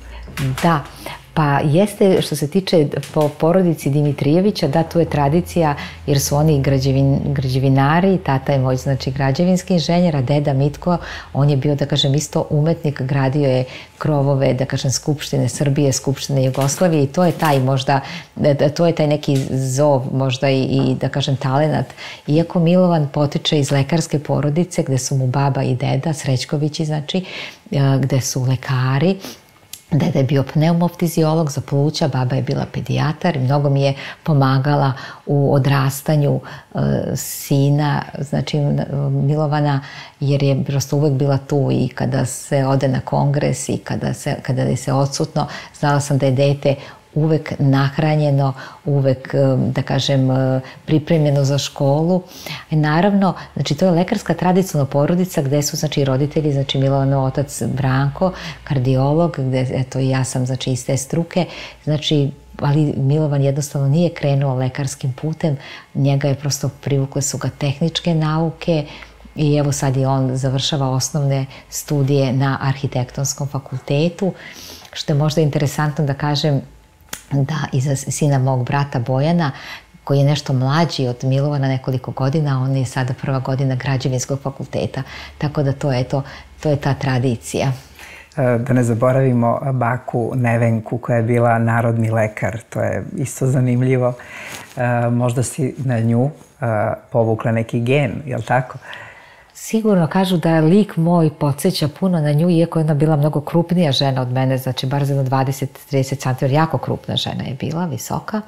Da, Pa jeste, što se tiče po porodici Dimitrijevića, da, tu je tradicija, jer su oni građevin, građevinari, tata je moj, znači, građevinski inženjer, a deda Mitko, on je bio, da kažem, isto umetnik, gradio je krovove, da kažem, Skupštine Srbije, Skupštine Jugoslavije i to je taj možda, da, to je taj neki zov možda i, i da kažem, talenat. Iako Milovan potiče iz lekarske porodice, gde su mu baba i deda, Srećkovići, znači, gde su lekari, Deda je bio pneumoftiziolog za pluća, baba je bila pedijatar i mnogo mi je pomagala u odrastanju e, sina, znači Milovana, jer je prosto uvek bila tu i kada se ode na kongres i kada, se, kada je se odsutno, znala sam da je dete uvek nahranjeno, uvek, da kažem, pripremljeno za školu. I naravno, znači to je lekarska tradicionalna porodica gde su, znači, roditelji, znači Milano otac Branko, kardiolog, gde, eto, i ja sam, znači, iz te struke, znači, ali Milovan jednostavno nije krenuo lekarskim putem, njega je prosto privukle su ga tehničke nauke, i evo sad je on završava osnovne studije na arhitektonskom fakultetu, što je možda interesantno da kažem da i za sina mog brata Bojana koji je nešto mlađi od Milovana nekoliko godina, on je sada prva godina građevinskog fakulteta, tako da to je, to, to je ta tradicija. E, da ne zaboravimo baku Nevenku koja je bila narodni lekar, to je isto zanimljivo. E, možda si na nju e, povukla neki gen, je li tako? Sigurno kažu da lik moj podsjeća puno na nju, iako je ona bila mnogo krupnija žena od mene, znači bar za 20-30 cm, jako krupna žena je bila, visoka.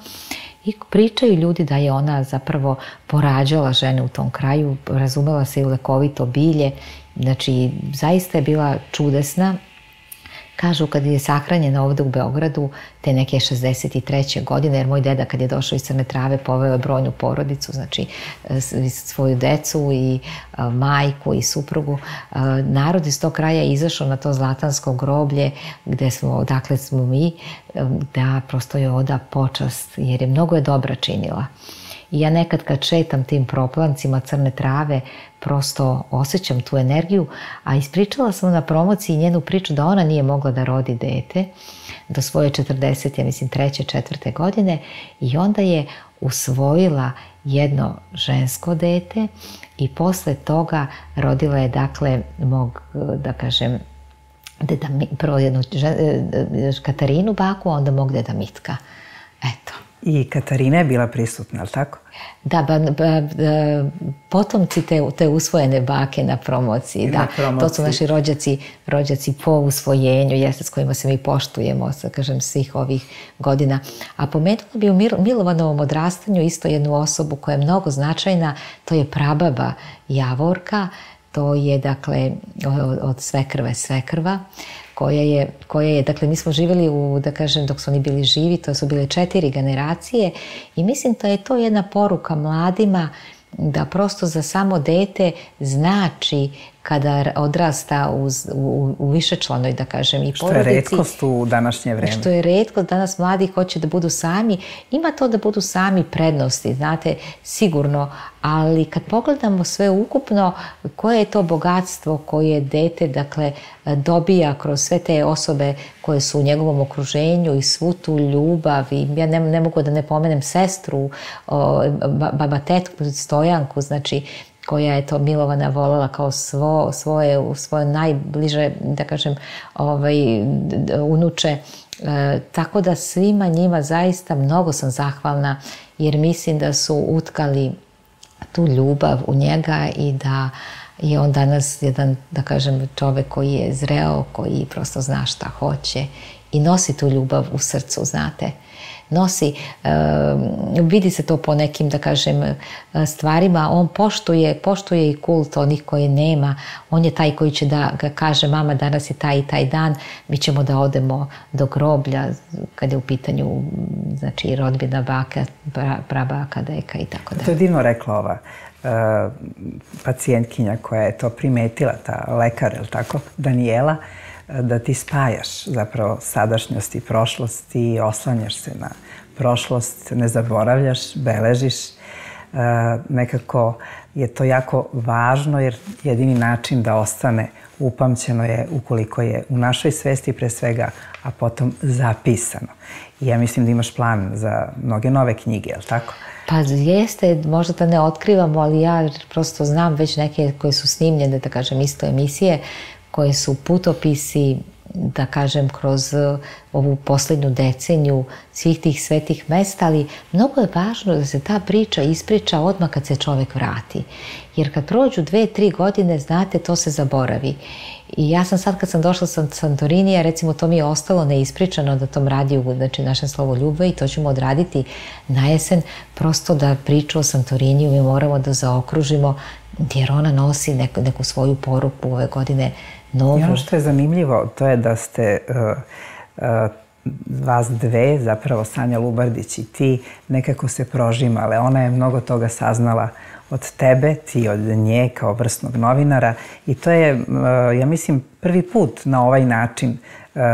I pričaju ljudi da je ona zapravo porađala žene u tom kraju, razumela se i lekovito bilje, znači zaista je bila čudesna Kažu kad je sahranjena ovde u Beogradu, te neke 63. godine, jer moj deda kad je došao iz Crne Trave poveo je brojnu porodicu, znači e, svoju decu i e, majku i suprugu. E, narod iz tog kraja je izašao na to zlatansko groblje gde smo, dakle smo mi, da prosto je oda počast, jer je mnogo je dobra činila. Ja nekad kad šetam tim proplancima crne trave, prosto osjećam tu energiju, a ispričala sam na promociji njenu priču da ona nije mogla da rodi dete do svoje 40. ja mislim treće, četvrte godine i onda je usvojila jedno žensko dete i posle toga rodila je dakle mog, da kažem, deda, prvo jednu Katarinu baku, a onda mog deda Mitka. Eto. I Katarina je bila prisutna, ali tako? Da, ba, ba, ba, potomci te, te usvojene bake na promociji, na da. Promociji. To su naši rođaci, rođaci po usvojenju, jeste s kojima se mi poštujemo, sa, kažem, svih ovih godina. A pomenula bi u Milovanovom odrastanju isto jednu osobu koja je mnogo značajna, to je prababa Javorka, to je, dakle, od svekrve svekrva, koja je, koja je, dakle, mi smo živjeli u, da kažem, dok su oni bili živi, to su bile četiri generacije i mislim da je to jedna poruka mladima da prosto za samo dete znači kada odrasta uz, u, u višečlanoj, da kažem, i porodici. Što je redkost u današnje vreme. Što je redkost, danas mladi hoće da budu sami. Ima to da budu sami prednosti, znate, sigurno, ali kad pogledamo sve ukupno, koje je to bogatstvo koje dete, dakle, dobija kroz sve te osobe koje su u njegovom okruženju i svu tu ljubav i ja ne, ne mogu da ne pomenem sestru, o, baba tetku, stojanku, znači koja je to Milovana volela kao svo, svoje, svoje najbliže, da kažem, ovaj, unuče. E, tako da svima njima zaista mnogo sam zahvalna jer mislim da su utkali tu ljubav u njega i da je on danas jedan, da kažem, čovek koji je zreo, koji prosto zna šta hoće i nosi tu ljubav u srcu, znate nosi, vidi se to po nekim, da kažem, stvarima, on poštuje, poštuje i kult onih koje nema, on je taj koji će da ga kaže mama danas je taj i taj dan, mi ćemo da odemo do groblja kad je u pitanju znači rodbina baka, prabaka, deka i tako da. To je divno rekla ova uh, pacijentkinja koja je to primetila, ta lekar, je tako, Daniela, da ti spajaš zapravo sadašnjost i prošlost i oslanjaš se na prošlost, ne zaboravljaš, beležiš. E, nekako je to jako važno jer jedini način da ostane upamćeno je ukoliko je u našoj svesti pre svega, a potom zapisano. I ja mislim da imaš plan za mnoge nove knjige, je li tako? Pa jeste, možda da ne otkrivamo, ali ja prosto znam već neke koje su snimljene, da kažem, isto emisije, koje su putopisi, da kažem, kroz uh, ovu poslednju deceniju svih tih svetih mesta, ali mnogo je važno da se ta priča ispriča odmah kad se čovek vrati. Jer kad prođu dve, tri godine, znate, to se zaboravi. I ja sam sad kad sam došla sa Santorinija, recimo to mi je ostalo neispričano da tom radiju, znači našem slovo ljube i to ćemo odraditi na jesen, prosto da priču o Santoriniju mi moramo da zaokružimo jer ona nosi neku, neku svoju poruku ove godine novu. I ono što je zanimljivo, to je da ste uh, uh, vas dve, zapravo Sanja Lubardić i ti, nekako se prožimale. Ona je mnogo toga saznala od tebe, ti od nje kao vrstnog novinara i to je, uh, ja mislim, prvi put na ovaj način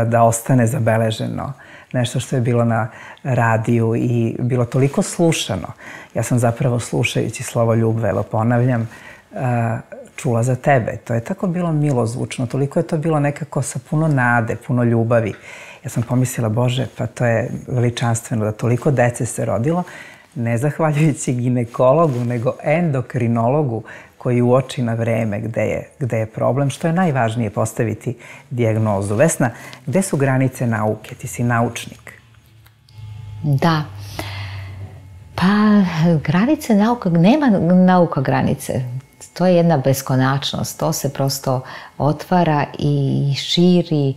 da ostane zabeleženo nešto što je bilo na radiju i bilo toliko slušano. Ja sam zapravo slušajući slovo ljubve, evo ponavljam, čula za tebe. To je tako bilo milozvučno, toliko je to bilo nekako sa puno nade, puno ljubavi. Ja sam pomislila, Bože, pa to je veličanstveno da toliko dece se rodilo, ne zahvaljujući ginekologu, nego endokrinologu koji uoči na vreme gde je, gde je problem, što je najvažnije postaviti dijagnozu. Vesna, gde su granice nauke? Ti si naučnik. Da. Pa, granice nauka, nema nauka granice to je jedna beskonačnost, to se prosto otvara i širi,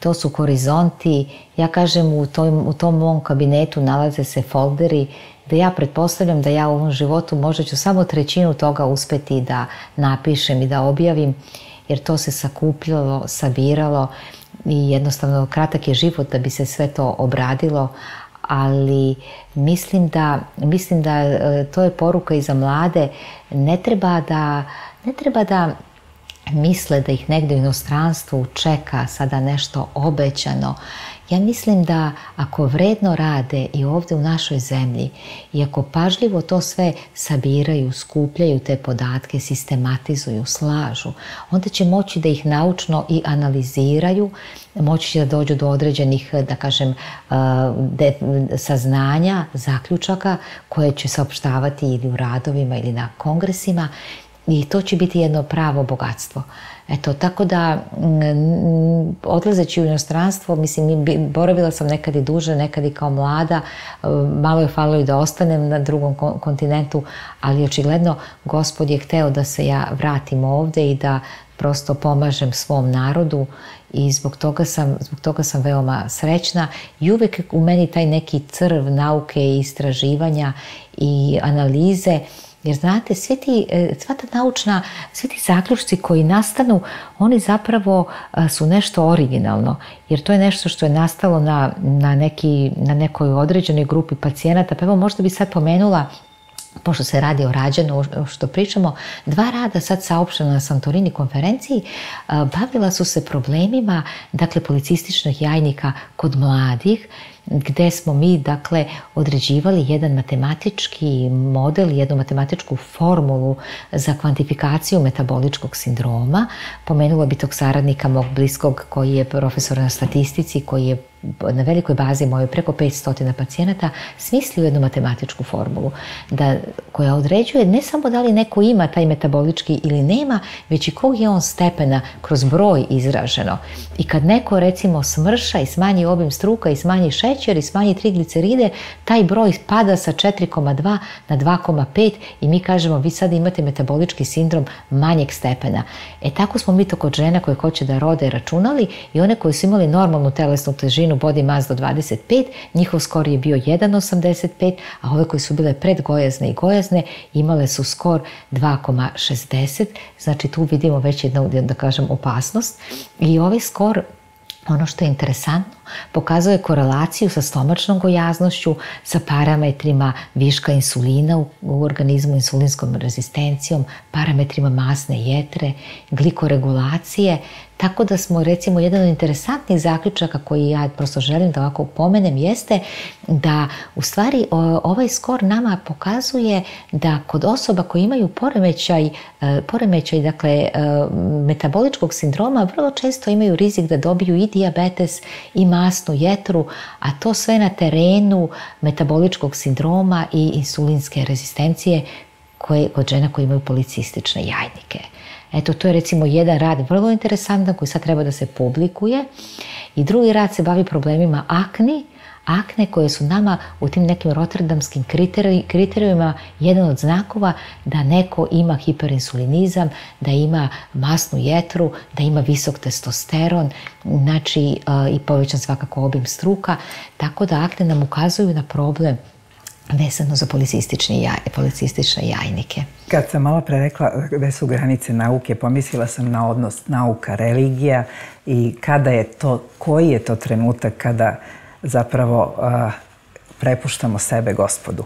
to su horizonti. Ja kažem, u tom, u tom mom kabinetu nalaze se folderi da ja pretpostavljam da ja u ovom životu možda ću samo trećinu toga uspeti da napišem i da objavim, jer to se sakupljalo, sabiralo i jednostavno kratak je život da bi se sve to obradilo, ali mislim da, mislim da e, to je poruka i za mlade. Ne treba da, ne treba da misle da ih negde u inostranstvu čeka sada nešto obećano. Ja mislim da ako vredno rade i ovde u našoj zemlji i ako pažljivo to sve sabiraju, skupljaju te podatke, sistematizuju, slažu, onda će moći da ih naučno i analiziraju, moći će da dođu do određenih, da kažem, saznanja, zaključaka koje će saopštavati ili u radovima ili na kongresima i to će biti jedno pravo bogatstvo. Eto, tako da odlazeći u inostranstvo, mislim, boravila sam nekad i duže, nekad i kao mlada, e, malo je falilo i da ostanem na drugom kontinentu, ali očigledno gospod je hteo da se ja vratim ovde i da prosto pomažem svom narodu i zbog toga sam, zbog toga sam veoma srećna i uvek u meni taj neki crv nauke i istraživanja i analize Jer znate, svi ti, e, sva ta naučna, svi ti zaključci koji nastanu, oni zapravo e, su nešto originalno, jer to je nešto što je nastalo na, na, neki, na nekoj određenoj grupi pacijenata. Pa evo možda bi sad pomenula pošto se radi o rađanu što pričamo, dva rada sad saopštena na Santorini konferenciji e, bavila su se problemima dakle policističnih jajnika kod mladih gde smo mi, dakle, određivali jedan matematički model, jednu matematičku formulu za kvantifikaciju metaboličkog sindroma. Pomenula bi tog saradnika mog bliskog koji je profesor na statistici, koji je na velikoj bazi moje preko 500 pacijenata smislio jednu matematičku formulu da, koja određuje ne samo da li neko ima taj metabolički ili nema, već i kog je on stepena kroz broj izraženo. I kad neko recimo smrša i smanji obim struka i smanji šećer i smanji trigliceride, taj broj pada sa 4,2 na 2,5 i mi kažemo vi sad imate metabolički sindrom manjeg stepena. E tako smo mi to kod žena koje hoće da rode računali i one koje su imali normalnu telesnu težinu body mass do 25, njihov skor je bio 1,85, a ove koje su bile predgojazne i gojazne imale su skor 2,60, znači tu vidimo već jednu, da kažem, opasnost. I ovaj skor ono što je interesantno, pokazuje korelaciju sa stomačnom gojaznošću, sa parametrima viška insulina u, u organizmu, insulinskom rezistencijom, parametrima masne jetre, glikoregulacije, Tako da smo, recimo, jedan od interesantnih zaključaka koji ja prosto želim da ovako pomenem jeste da u stvari ovaj skor nama pokazuje da kod osoba koji imaju poremećaj, e, poremećaj dakle, e, metaboličkog sindroma vrlo često imaju rizik da dobiju i diabetes i masnu jetru, a to sve na terenu metaboličkog sindroma i insulinske rezistencije koje, kod žena koji imaju policistične jajnike. Eto, to je recimo jedan rad vrlo interesantan koji sad treba da se publikuje. I drugi rad se bavi problemima akni, akne koje su nama u tim nekim rotterdamskim kriterijima jedan od znakova da neko ima hiperinsulinizam, da ima masnu jetru, da ima visok testosteron, znači i povećan svakako obim struka, tako da akne nam ukazuju na problem vezano za policistične, jaj, policistične jajnike. Kad sam malo pre rekla gde su granice nauke, pomislila sam na odnos nauka, religija i kada je to, koji je to trenutak kada zapravo uh, prepuštamo sebe gospodu.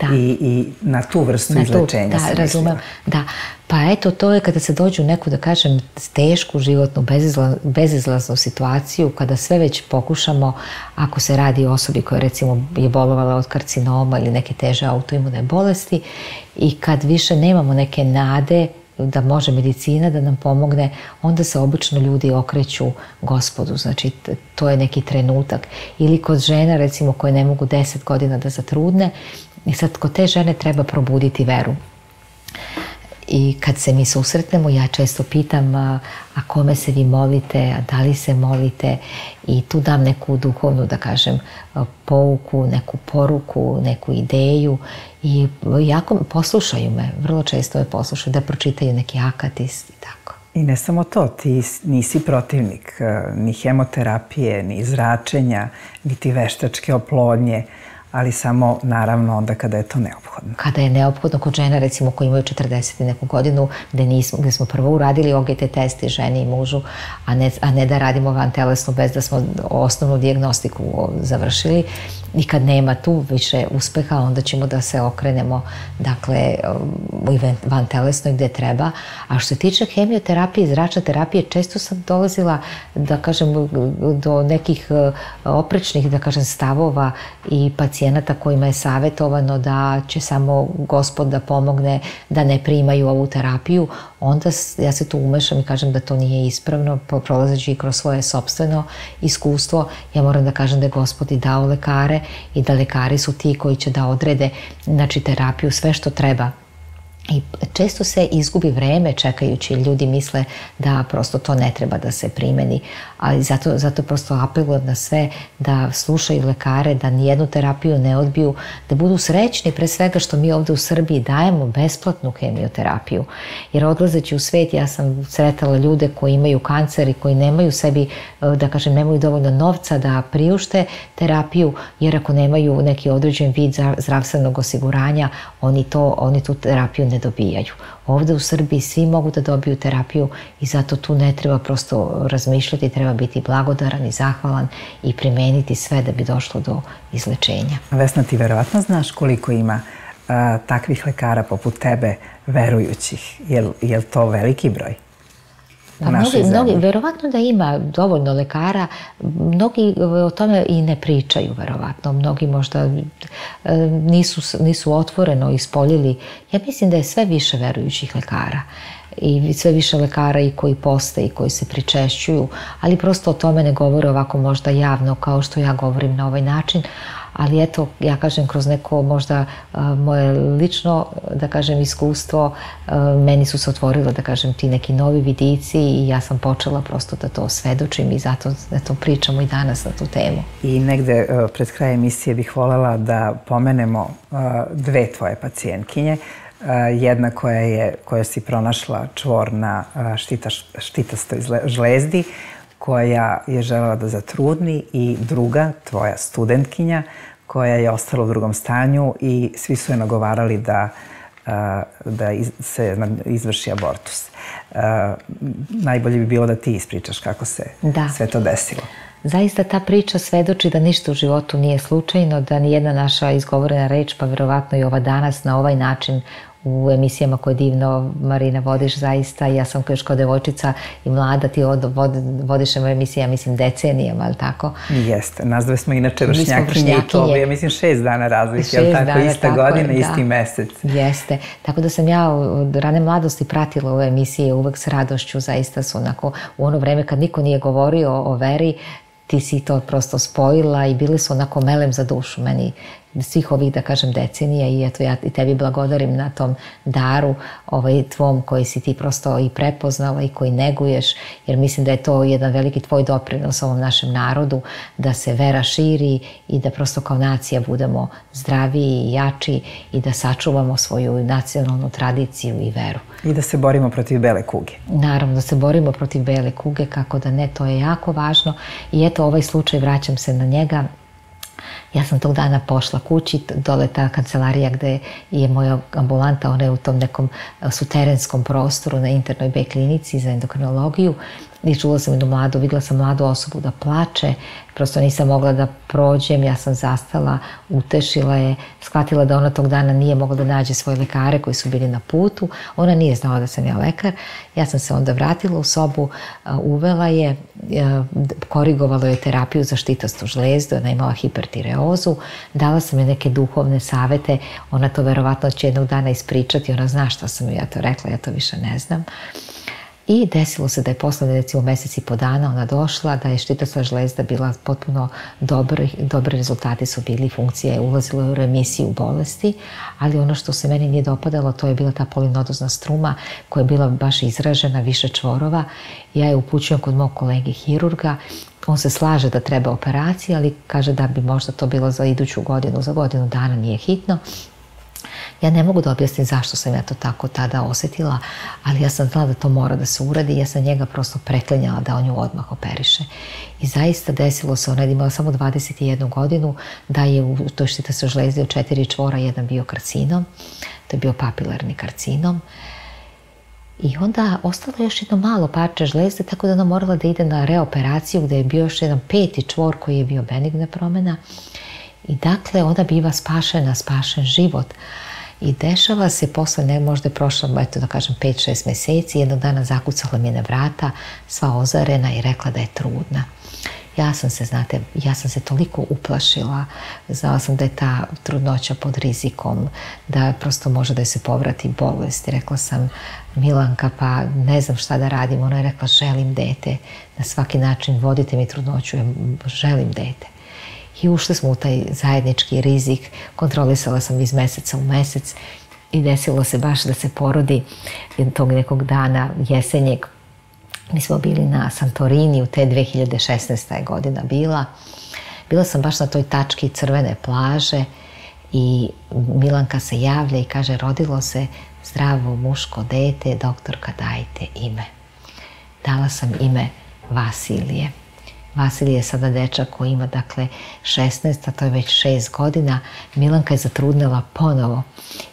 Da. I, I na tu vrstu na izlečenja Da, razumem. Da. Pa eto, to je kada se dođe u neku, da kažem, tešku životnu, bezizla, bezizlaznu situaciju, kada sve već pokušamo, ako se radi o osobi koja recimo je bolovala od karcinoma ili neke teže autoimune bolesti i kad više nemamo neke nade da može medicina da nam pomogne, onda se obično ljudi okreću gospodu, znači to je neki trenutak. Ili kod žena recimo koje ne mogu 10 godina da zatrudne i sad kod te žene treba probuditi veru. I kad se mi susretnemo, ja često pitam a, a kome se vi molite, a da li se molite? I tu dam neku duhovnu, da kažem, pouku, neku poruku, neku ideju. I jako poslušaju me, vrlo često me poslušaju da pročitaju neki akatis i tako. I ne samo to, ti nisi protivnik ni hemoterapije, ni zračenja, niti veštačke oplodnje ali samo naravno onda kada je to neophodno. Kada je neophodno kod žena recimo koji imaju 40 i neku godinu gde, nismo, gde smo prvo uradili OGT testi ženi i mužu, a ne, a ne da radimo van telesnu bez da smo osnovnu diagnostiku završili i kad nema tu više uspeha onda ćemo da se okrenemo dakle u van telesnoj gde treba. A što se tiče hemioterapije zračne terapije često sam dolazila da kažem do nekih e, oprečnih da kažem stavova i pacijenata kojima je savjetovano da će samo gospod da pomogne da ne primaju ovu terapiju, onda ja se tu umešam i kažem da to nije ispravno, prolazeći kroz svoje sobstveno iskustvo, ja moram da kažem da je gospod i dao lekare i da lekari su ti koji će da odrede znači, terapiju, sve što treba I često se izgubi vreme čekajući, ljudi misle da prosto to ne treba da se primeni, ali zato, zato prosto apelujem na sve da slušaju lekare, da nijednu terapiju ne odbiju, da budu srećni pre svega što mi ovde u Srbiji dajemo besplatnu hemioterapiju. Jer odlazeći u svet ja sam sretala ljude koji imaju kancer i koji nemaju sebi, da kažem, nemaju dovoljno novca da priušte terapiju, jer ako nemaju neki određen vid zdravstvenog osiguranja, oni, to, oni tu terapiju ne dobijaju. Ovde u Srbiji svi mogu da dobiju terapiju i zato tu ne treba prosto razmišljati, treba biti blagodaran i zahvalan i primeniti sve da bi došlo do izlečenja. Vesna, ti verovatno znaš koliko ima a, takvih lekara poput tebe verujućih. Je li to veliki broj? Pa mnogi, mnogi, verovatno da ima dovoljno lekara, mnogi o tome i ne pričaju, verovatno. Mnogi možda e, nisu, nisu otvoreno ispoljili. Ja mislim da je sve više verujućih lekara. i sve više lekara i koji poste i koji se pričešćuju, ali prosto o tome ne govore ovako možda javno kao što ja govorim na ovaj način, ali eto, ja kažem, kroz neko možda moje lično, da kažem, iskustvo, meni su se otvorile, da kažem, ti neki novi vidici i ja sam počela prosto da to svedočim i zato da to pričamo i danas na tu temu. I negde pred kraj emisije bih volela da pomenemo dve tvoje pacijentkinje. Jedna koja je, koja si pronašla čvor na štita, štitastoj žlezdi, koja je želela da zatrudni i druga, tvoja studentkinja, koja je ostala u drugom stanju i svi su je nagovarali da da se izvrši abortus. Najbolje bi bilo da ti ispričaš kako se da. sve to desilo. Zaista ta priča svedoči da ništa u životu nije slučajno, da ni jedna naša izgovorena reč, pa verovatno i ova danas na ovaj način u emisijama koje divno Marina vodiš zaista. Ja sam još kao devojčica i mlada, ti od, vod, vodiš emisije, ja mislim, decenijama, ali tako? Jeste. Nas dve smo inače vršnjakinje i to, ja mislim, šest dana razlike, ali tako, dana, ista tako, godina, da. isti mesec. Jeste. Tako da sam ja od rane mladosti pratila ove emisije uvek s radošću, zaista su onako, u ono vreme kad niko nije govorio o veri, ti si to prosto spojila i bili su onako melem za dušu meni svih ovih, da kažem, decenija i eto ja i tebi blagodarim na tom daru ovaj, tvom koji si ti prosto i prepoznala i koji neguješ, jer mislim da je to jedan veliki tvoj doprinos ovom našem narodu, da se vera širi i da prosto kao nacija budemo zdraviji i jači i da sačuvamo svoju nacionalnu tradiciju i veru. I da se borimo protiv bele kuge. Naravno, da se borimo protiv bele kuge, kako da ne, to je jako važno. I eto, ovaj slučaj, vraćam se na njega, Ja sam tog dana pošla kući, dole ta kancelarija gde je moja ambulanta, ona je u tom nekom suterenskom prostoru na internoj B klinici za endokrinologiju i čula sam jednu mladu, videla sam mladu osobu da plače, prosto nisam mogla da prođem, ja sam zastala, utešila je, shvatila da ona tog dana nije mogla da nađe svoje lekare koji su bili na putu, ona nije znala da sam ja lekar, ja sam se onda vratila u sobu, uvela je, korigovala je terapiju za štitastu žlezdu, ona imala hipertireozu, dala sam je neke duhovne savete, ona to verovatno će jednog dana ispričati, ona zna šta sam ja to rekla, ja to više ne znam. I desilo se da je posle recimo mesec i po dana ona došla, da je štitasla žlezda bila potpuno dobra, dobri rezultati su bili, funkcija je ulazila u remisiju bolesti, ali ono što se meni nije dopadalo, to je bila ta polinodozna struma koja je bila baš izražena, više čvorova. Ja je upućujem kod mog kolege hirurga, on se slaže da treba operacija, ali kaže da bi možda to bilo za iduću godinu, za godinu dana nije hitno. Ja ne mogu da objasnim zašto sam ja to tako tada osetila, ali ja sam znala da to mora da se uradi i ja sam njega prosto preklenjala da on ju odmah operiše. I zaista desilo se, ona je imala samo 21 godinu, da je u toj štita se žlezdi od četiri čvora jedan bio karcinom, to je bio papilarni karcinom. I onda ostalo još jedno malo parče žlezde, tako da ona morala da ide na reoperaciju gde je bio još jedan peti čvor koji je bio benigna promena. I dakle, ona biva spašena, spašen život. I dešava se, posle ne možda je prošlo, eto da kažem, 5-6 meseci, jednog dana zakucala mi na vrata, sva ozarena i rekla da je trudna. Ja sam se, znate, ja sam se toliko uplašila, znala sam da je ta trudnoća pod rizikom, da prosto može da se povrati bolest. I rekla sam, Milanka, pa ne znam šta da radim. Ona je rekla, želim dete. Na svaki način vodite mi trudnoću, želim dete. I ušli smo u taj zajednički rizik, kontrolisala sam iz meseca u mesec i desilo se baš da se porodi tog nekog dana jesenjeg. Mi smo bili na Santorini, u te 2016. godina bila. Bila sam baš na toj tački crvene plaže i Milanka se javlja i kaže rodilo se zdravo muško dete, doktorka dajte ime. Dala sam ime Vasilije. Vasilij je sada dečak koji ima dakle 16, a to je već 6 godina. Milanka je zatrudnela ponovo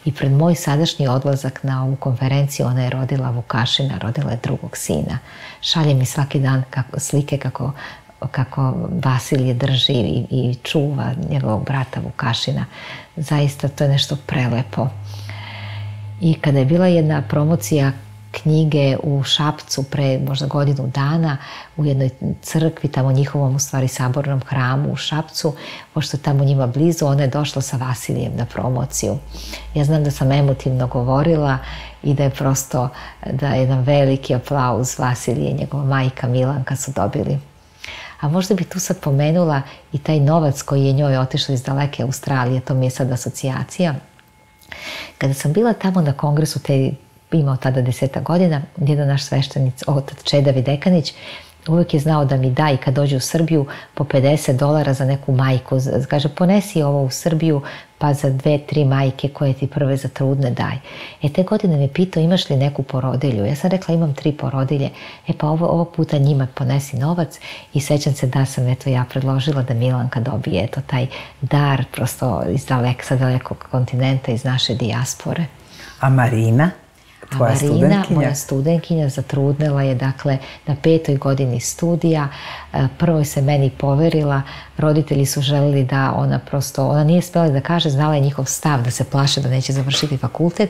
i pred moj sadašnji odlazak na ovu konferenciju ona je rodila Vukašina, rodila je drugog sina. Šalje mi svaki dan kako, slike kako kako Vasilije drži i, i čuva njegovog brata Vukašina. Zaista to je nešto prelepo. I kada je bila jedna promocija knjige u Šapcu pre možda godinu dana u jednoj crkvi, tamo njihovom u stvari sabornom hramu u Šapcu, pošto je tamo njima blizu, ona je došla sa Vasilijem na promociju. Ja znam da sam emotivno govorila i da je prosto da je jedan veliki aplauz Vasilije i njegova majka Milanka su dobili. A možda bih tu sad pomenula i taj novac koji je njoj otišao iz daleke Australije, to mi je sad asocijacija. Kada sam bila tamo na kongresu, te imao tada deseta godina, jedan naš sveštenic, otac Čeda Videkanić, uvijek je znao da mi da i kad dođe u Srbiju po 50 dolara za neku majku. Kaže, ponesi ovo u Srbiju pa za dve, tri majke koje ti prve za trudne daj. E, te godine me pitao imaš li neku porodilju. Ja sam rekla imam tri porodilje. E pa ovo, ovog puta njima ponesi novac i sećam se da sam eto ja predložila da Milanka dobije eto taj dar prosto iz dalek, sa dalekog kontinenta, iz naše dijaspore. A Marina? Tvoja Marina, studentkinja? moja studentkinja, zatrudnela je dakle na petoj godini studija. E, prvo se meni poverila, roditelji su želeli da ona prosto, ona nije smela da kaže, znala je njihov stav da se plaše da neće završiti fakultet,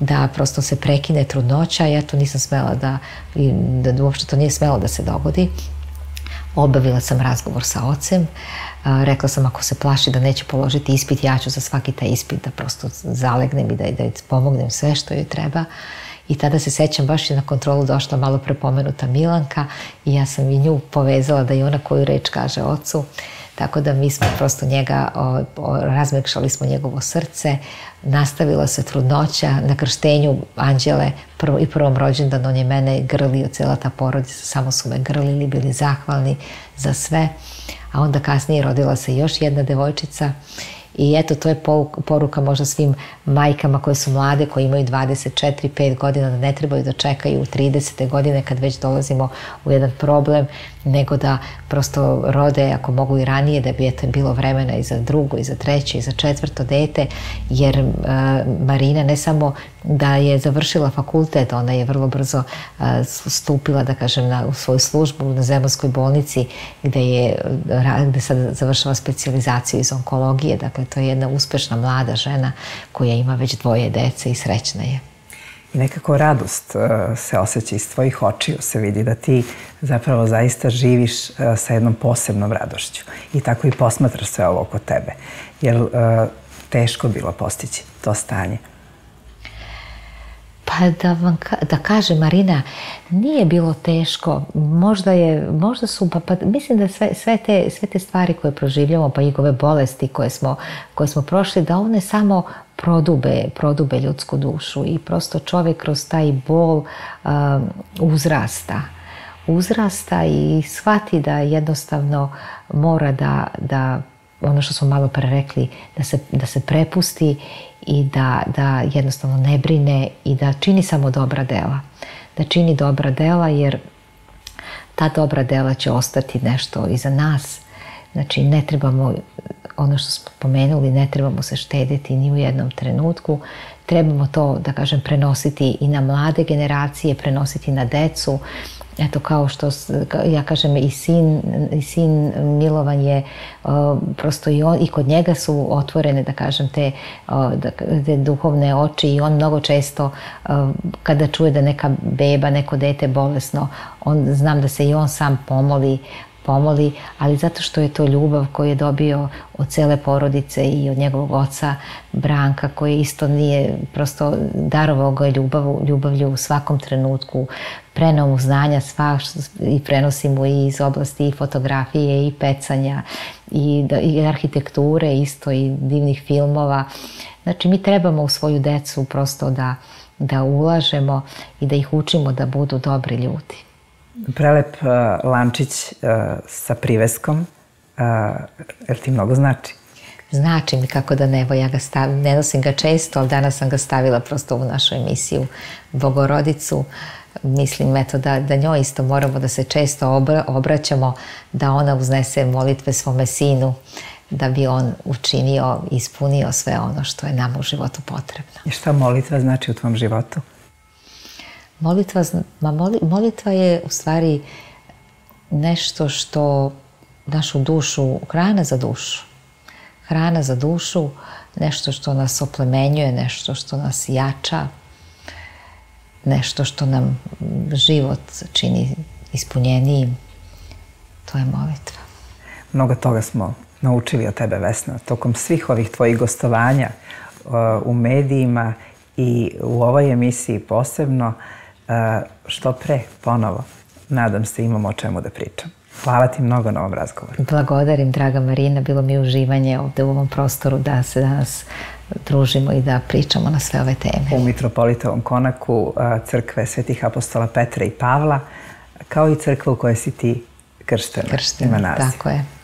da prosto se prekine trudnoća, ja to nisam smela da, da uopšte to nije smelo da se dogodi. Obavila sam razgovor sa ocem, rekla sam ako se plaši da neće položiti ispit, ja ću za svaki taj ispit da prosto zalegnem i da, da pomognem sve što joj treba. I tada se sećam, baš je na kontrolu došla malo prepomenuta Milanka i ja sam i nju povezala da i ona koju reč kaže ocu. Tako da mi smo prosto njega, o, o, razmekšali smo njegovo srce, nastavila se trudnoća, na krštenju Anđele prvo, i prvom rođendanu on je mene grlio, cela ta porodica, samo su me grlili, bili zahvalni za sve. A onda kasnije rodila se još jedna devojčica I eto, to je poruka možda svim majkama koje su mlade, koje imaju 24-5 godina, da ne trebaju da čekaju u 30. godine kad već dolazimo u jedan problem, nego da prosto rode, ako mogu i ranije, da bi eto bilo vremena i za drugo, i za treće, i za četvrto dete, jer uh, Marina ne samo da je završila fakultet, ona je vrlo brzo uh, stupila, da kažem, na, u svoju službu na Zemunskoj bolnici, gde je, gde sad završava specializaciju iz onkologije, dakle to je jedna uspešna mlada žena koja ima već dvoje dece i srećna je. I nekako radost uh, se osjeća iz tvojih očiju, se vidi da ti zapravo zaista živiš uh, sa jednom posebnom radošću. I tako i posmatraš sve ovo oko tebe. Jer uh, teško bilo postići to stanje? Pa da vam da kaže Marina, nije bilo teško. Možda je, možda su, pa, pa mislim da sve, sve, te, sve te stvari koje proživljamo, pa i ove bolesti koje smo, koje smo prošli, da one samo prodube, prodube ljudsku dušu i prosto čovjek kroz taj bol um, uzrasta. Uzrasta i shvati da jednostavno mora da, da ono što smo malo pre rekli, da se, da se prepusti i da, da jednostavno ne brine i da čini samo dobra dela. Da čini dobra dela jer ta dobra dela će ostati nešto iza nas. Znači ne trebamo, ono što smo pomenuli, ne trebamo se štediti ni u jednom trenutku. Trebamo to, da kažem, prenositi i na mlade generacije, prenositi na decu, eto kao što ja kažem i sin, i sin Milovan je prosto i on i kod njega su otvorene da kažem te, da, te duhovne oči i on mnogo često kada čuje da neka beba, neko dete bolesno, on znam da se i on sam pomoli pomoli, ali zato što je to ljubav koju je dobio od cele porodice i od njegovog oca Branka, koji isto nije prosto darovao ga ljubav, ljubavlju u svakom trenutku, prenao mu znanja sva i prenosi mu i iz oblasti i fotografije i pecanja i, da, i arhitekture isto i divnih filmova. Znači mi trebamo u svoju decu prosto da, da ulažemo i da ih učimo da budu dobri ljudi. Prelep uh, lančić uh, sa priveskom, uh, jer ti mnogo znači? Znači mi kako da ne, ja ga stavim, ne nosim ga često, ali danas sam ga stavila prosto u našu emisiju Bogorodicu. Mislim eto da, da njoj isto moramo da se često obra, obraćamo, da ona uznese molitve svome sinu, da bi on učinio, ispunio sve ono što je nama u životu potrebno. I šta molitva znači u tvom životu? Molitva, ma molitva je u stvari nešto što našu dušu, hrana za dušu. Hrana za dušu, nešto što nas oplemenjuje, nešto što nas jača, nešto što nam život čini ispunjenijim, to je molitva. Mnogo toga smo naučili od tebe, Vesna, tokom svih ovih tvojih gostovanja uh, u medijima i u ovoj emisiji posebno, uh, što pre, ponovo, nadam se imamo o čemu da pričam. Hvala ti mnogo na ovom razgovoru. Blagodarim, draga Marina, bilo mi uživanje ovde u ovom prostoru da se danas družimo i da pričamo na sve ove teme. U Mitropolitovom konaku uh, crkve svetih apostola Petra i Pavla, kao i crkva u kojoj si ti krštena. Krštena, tako je.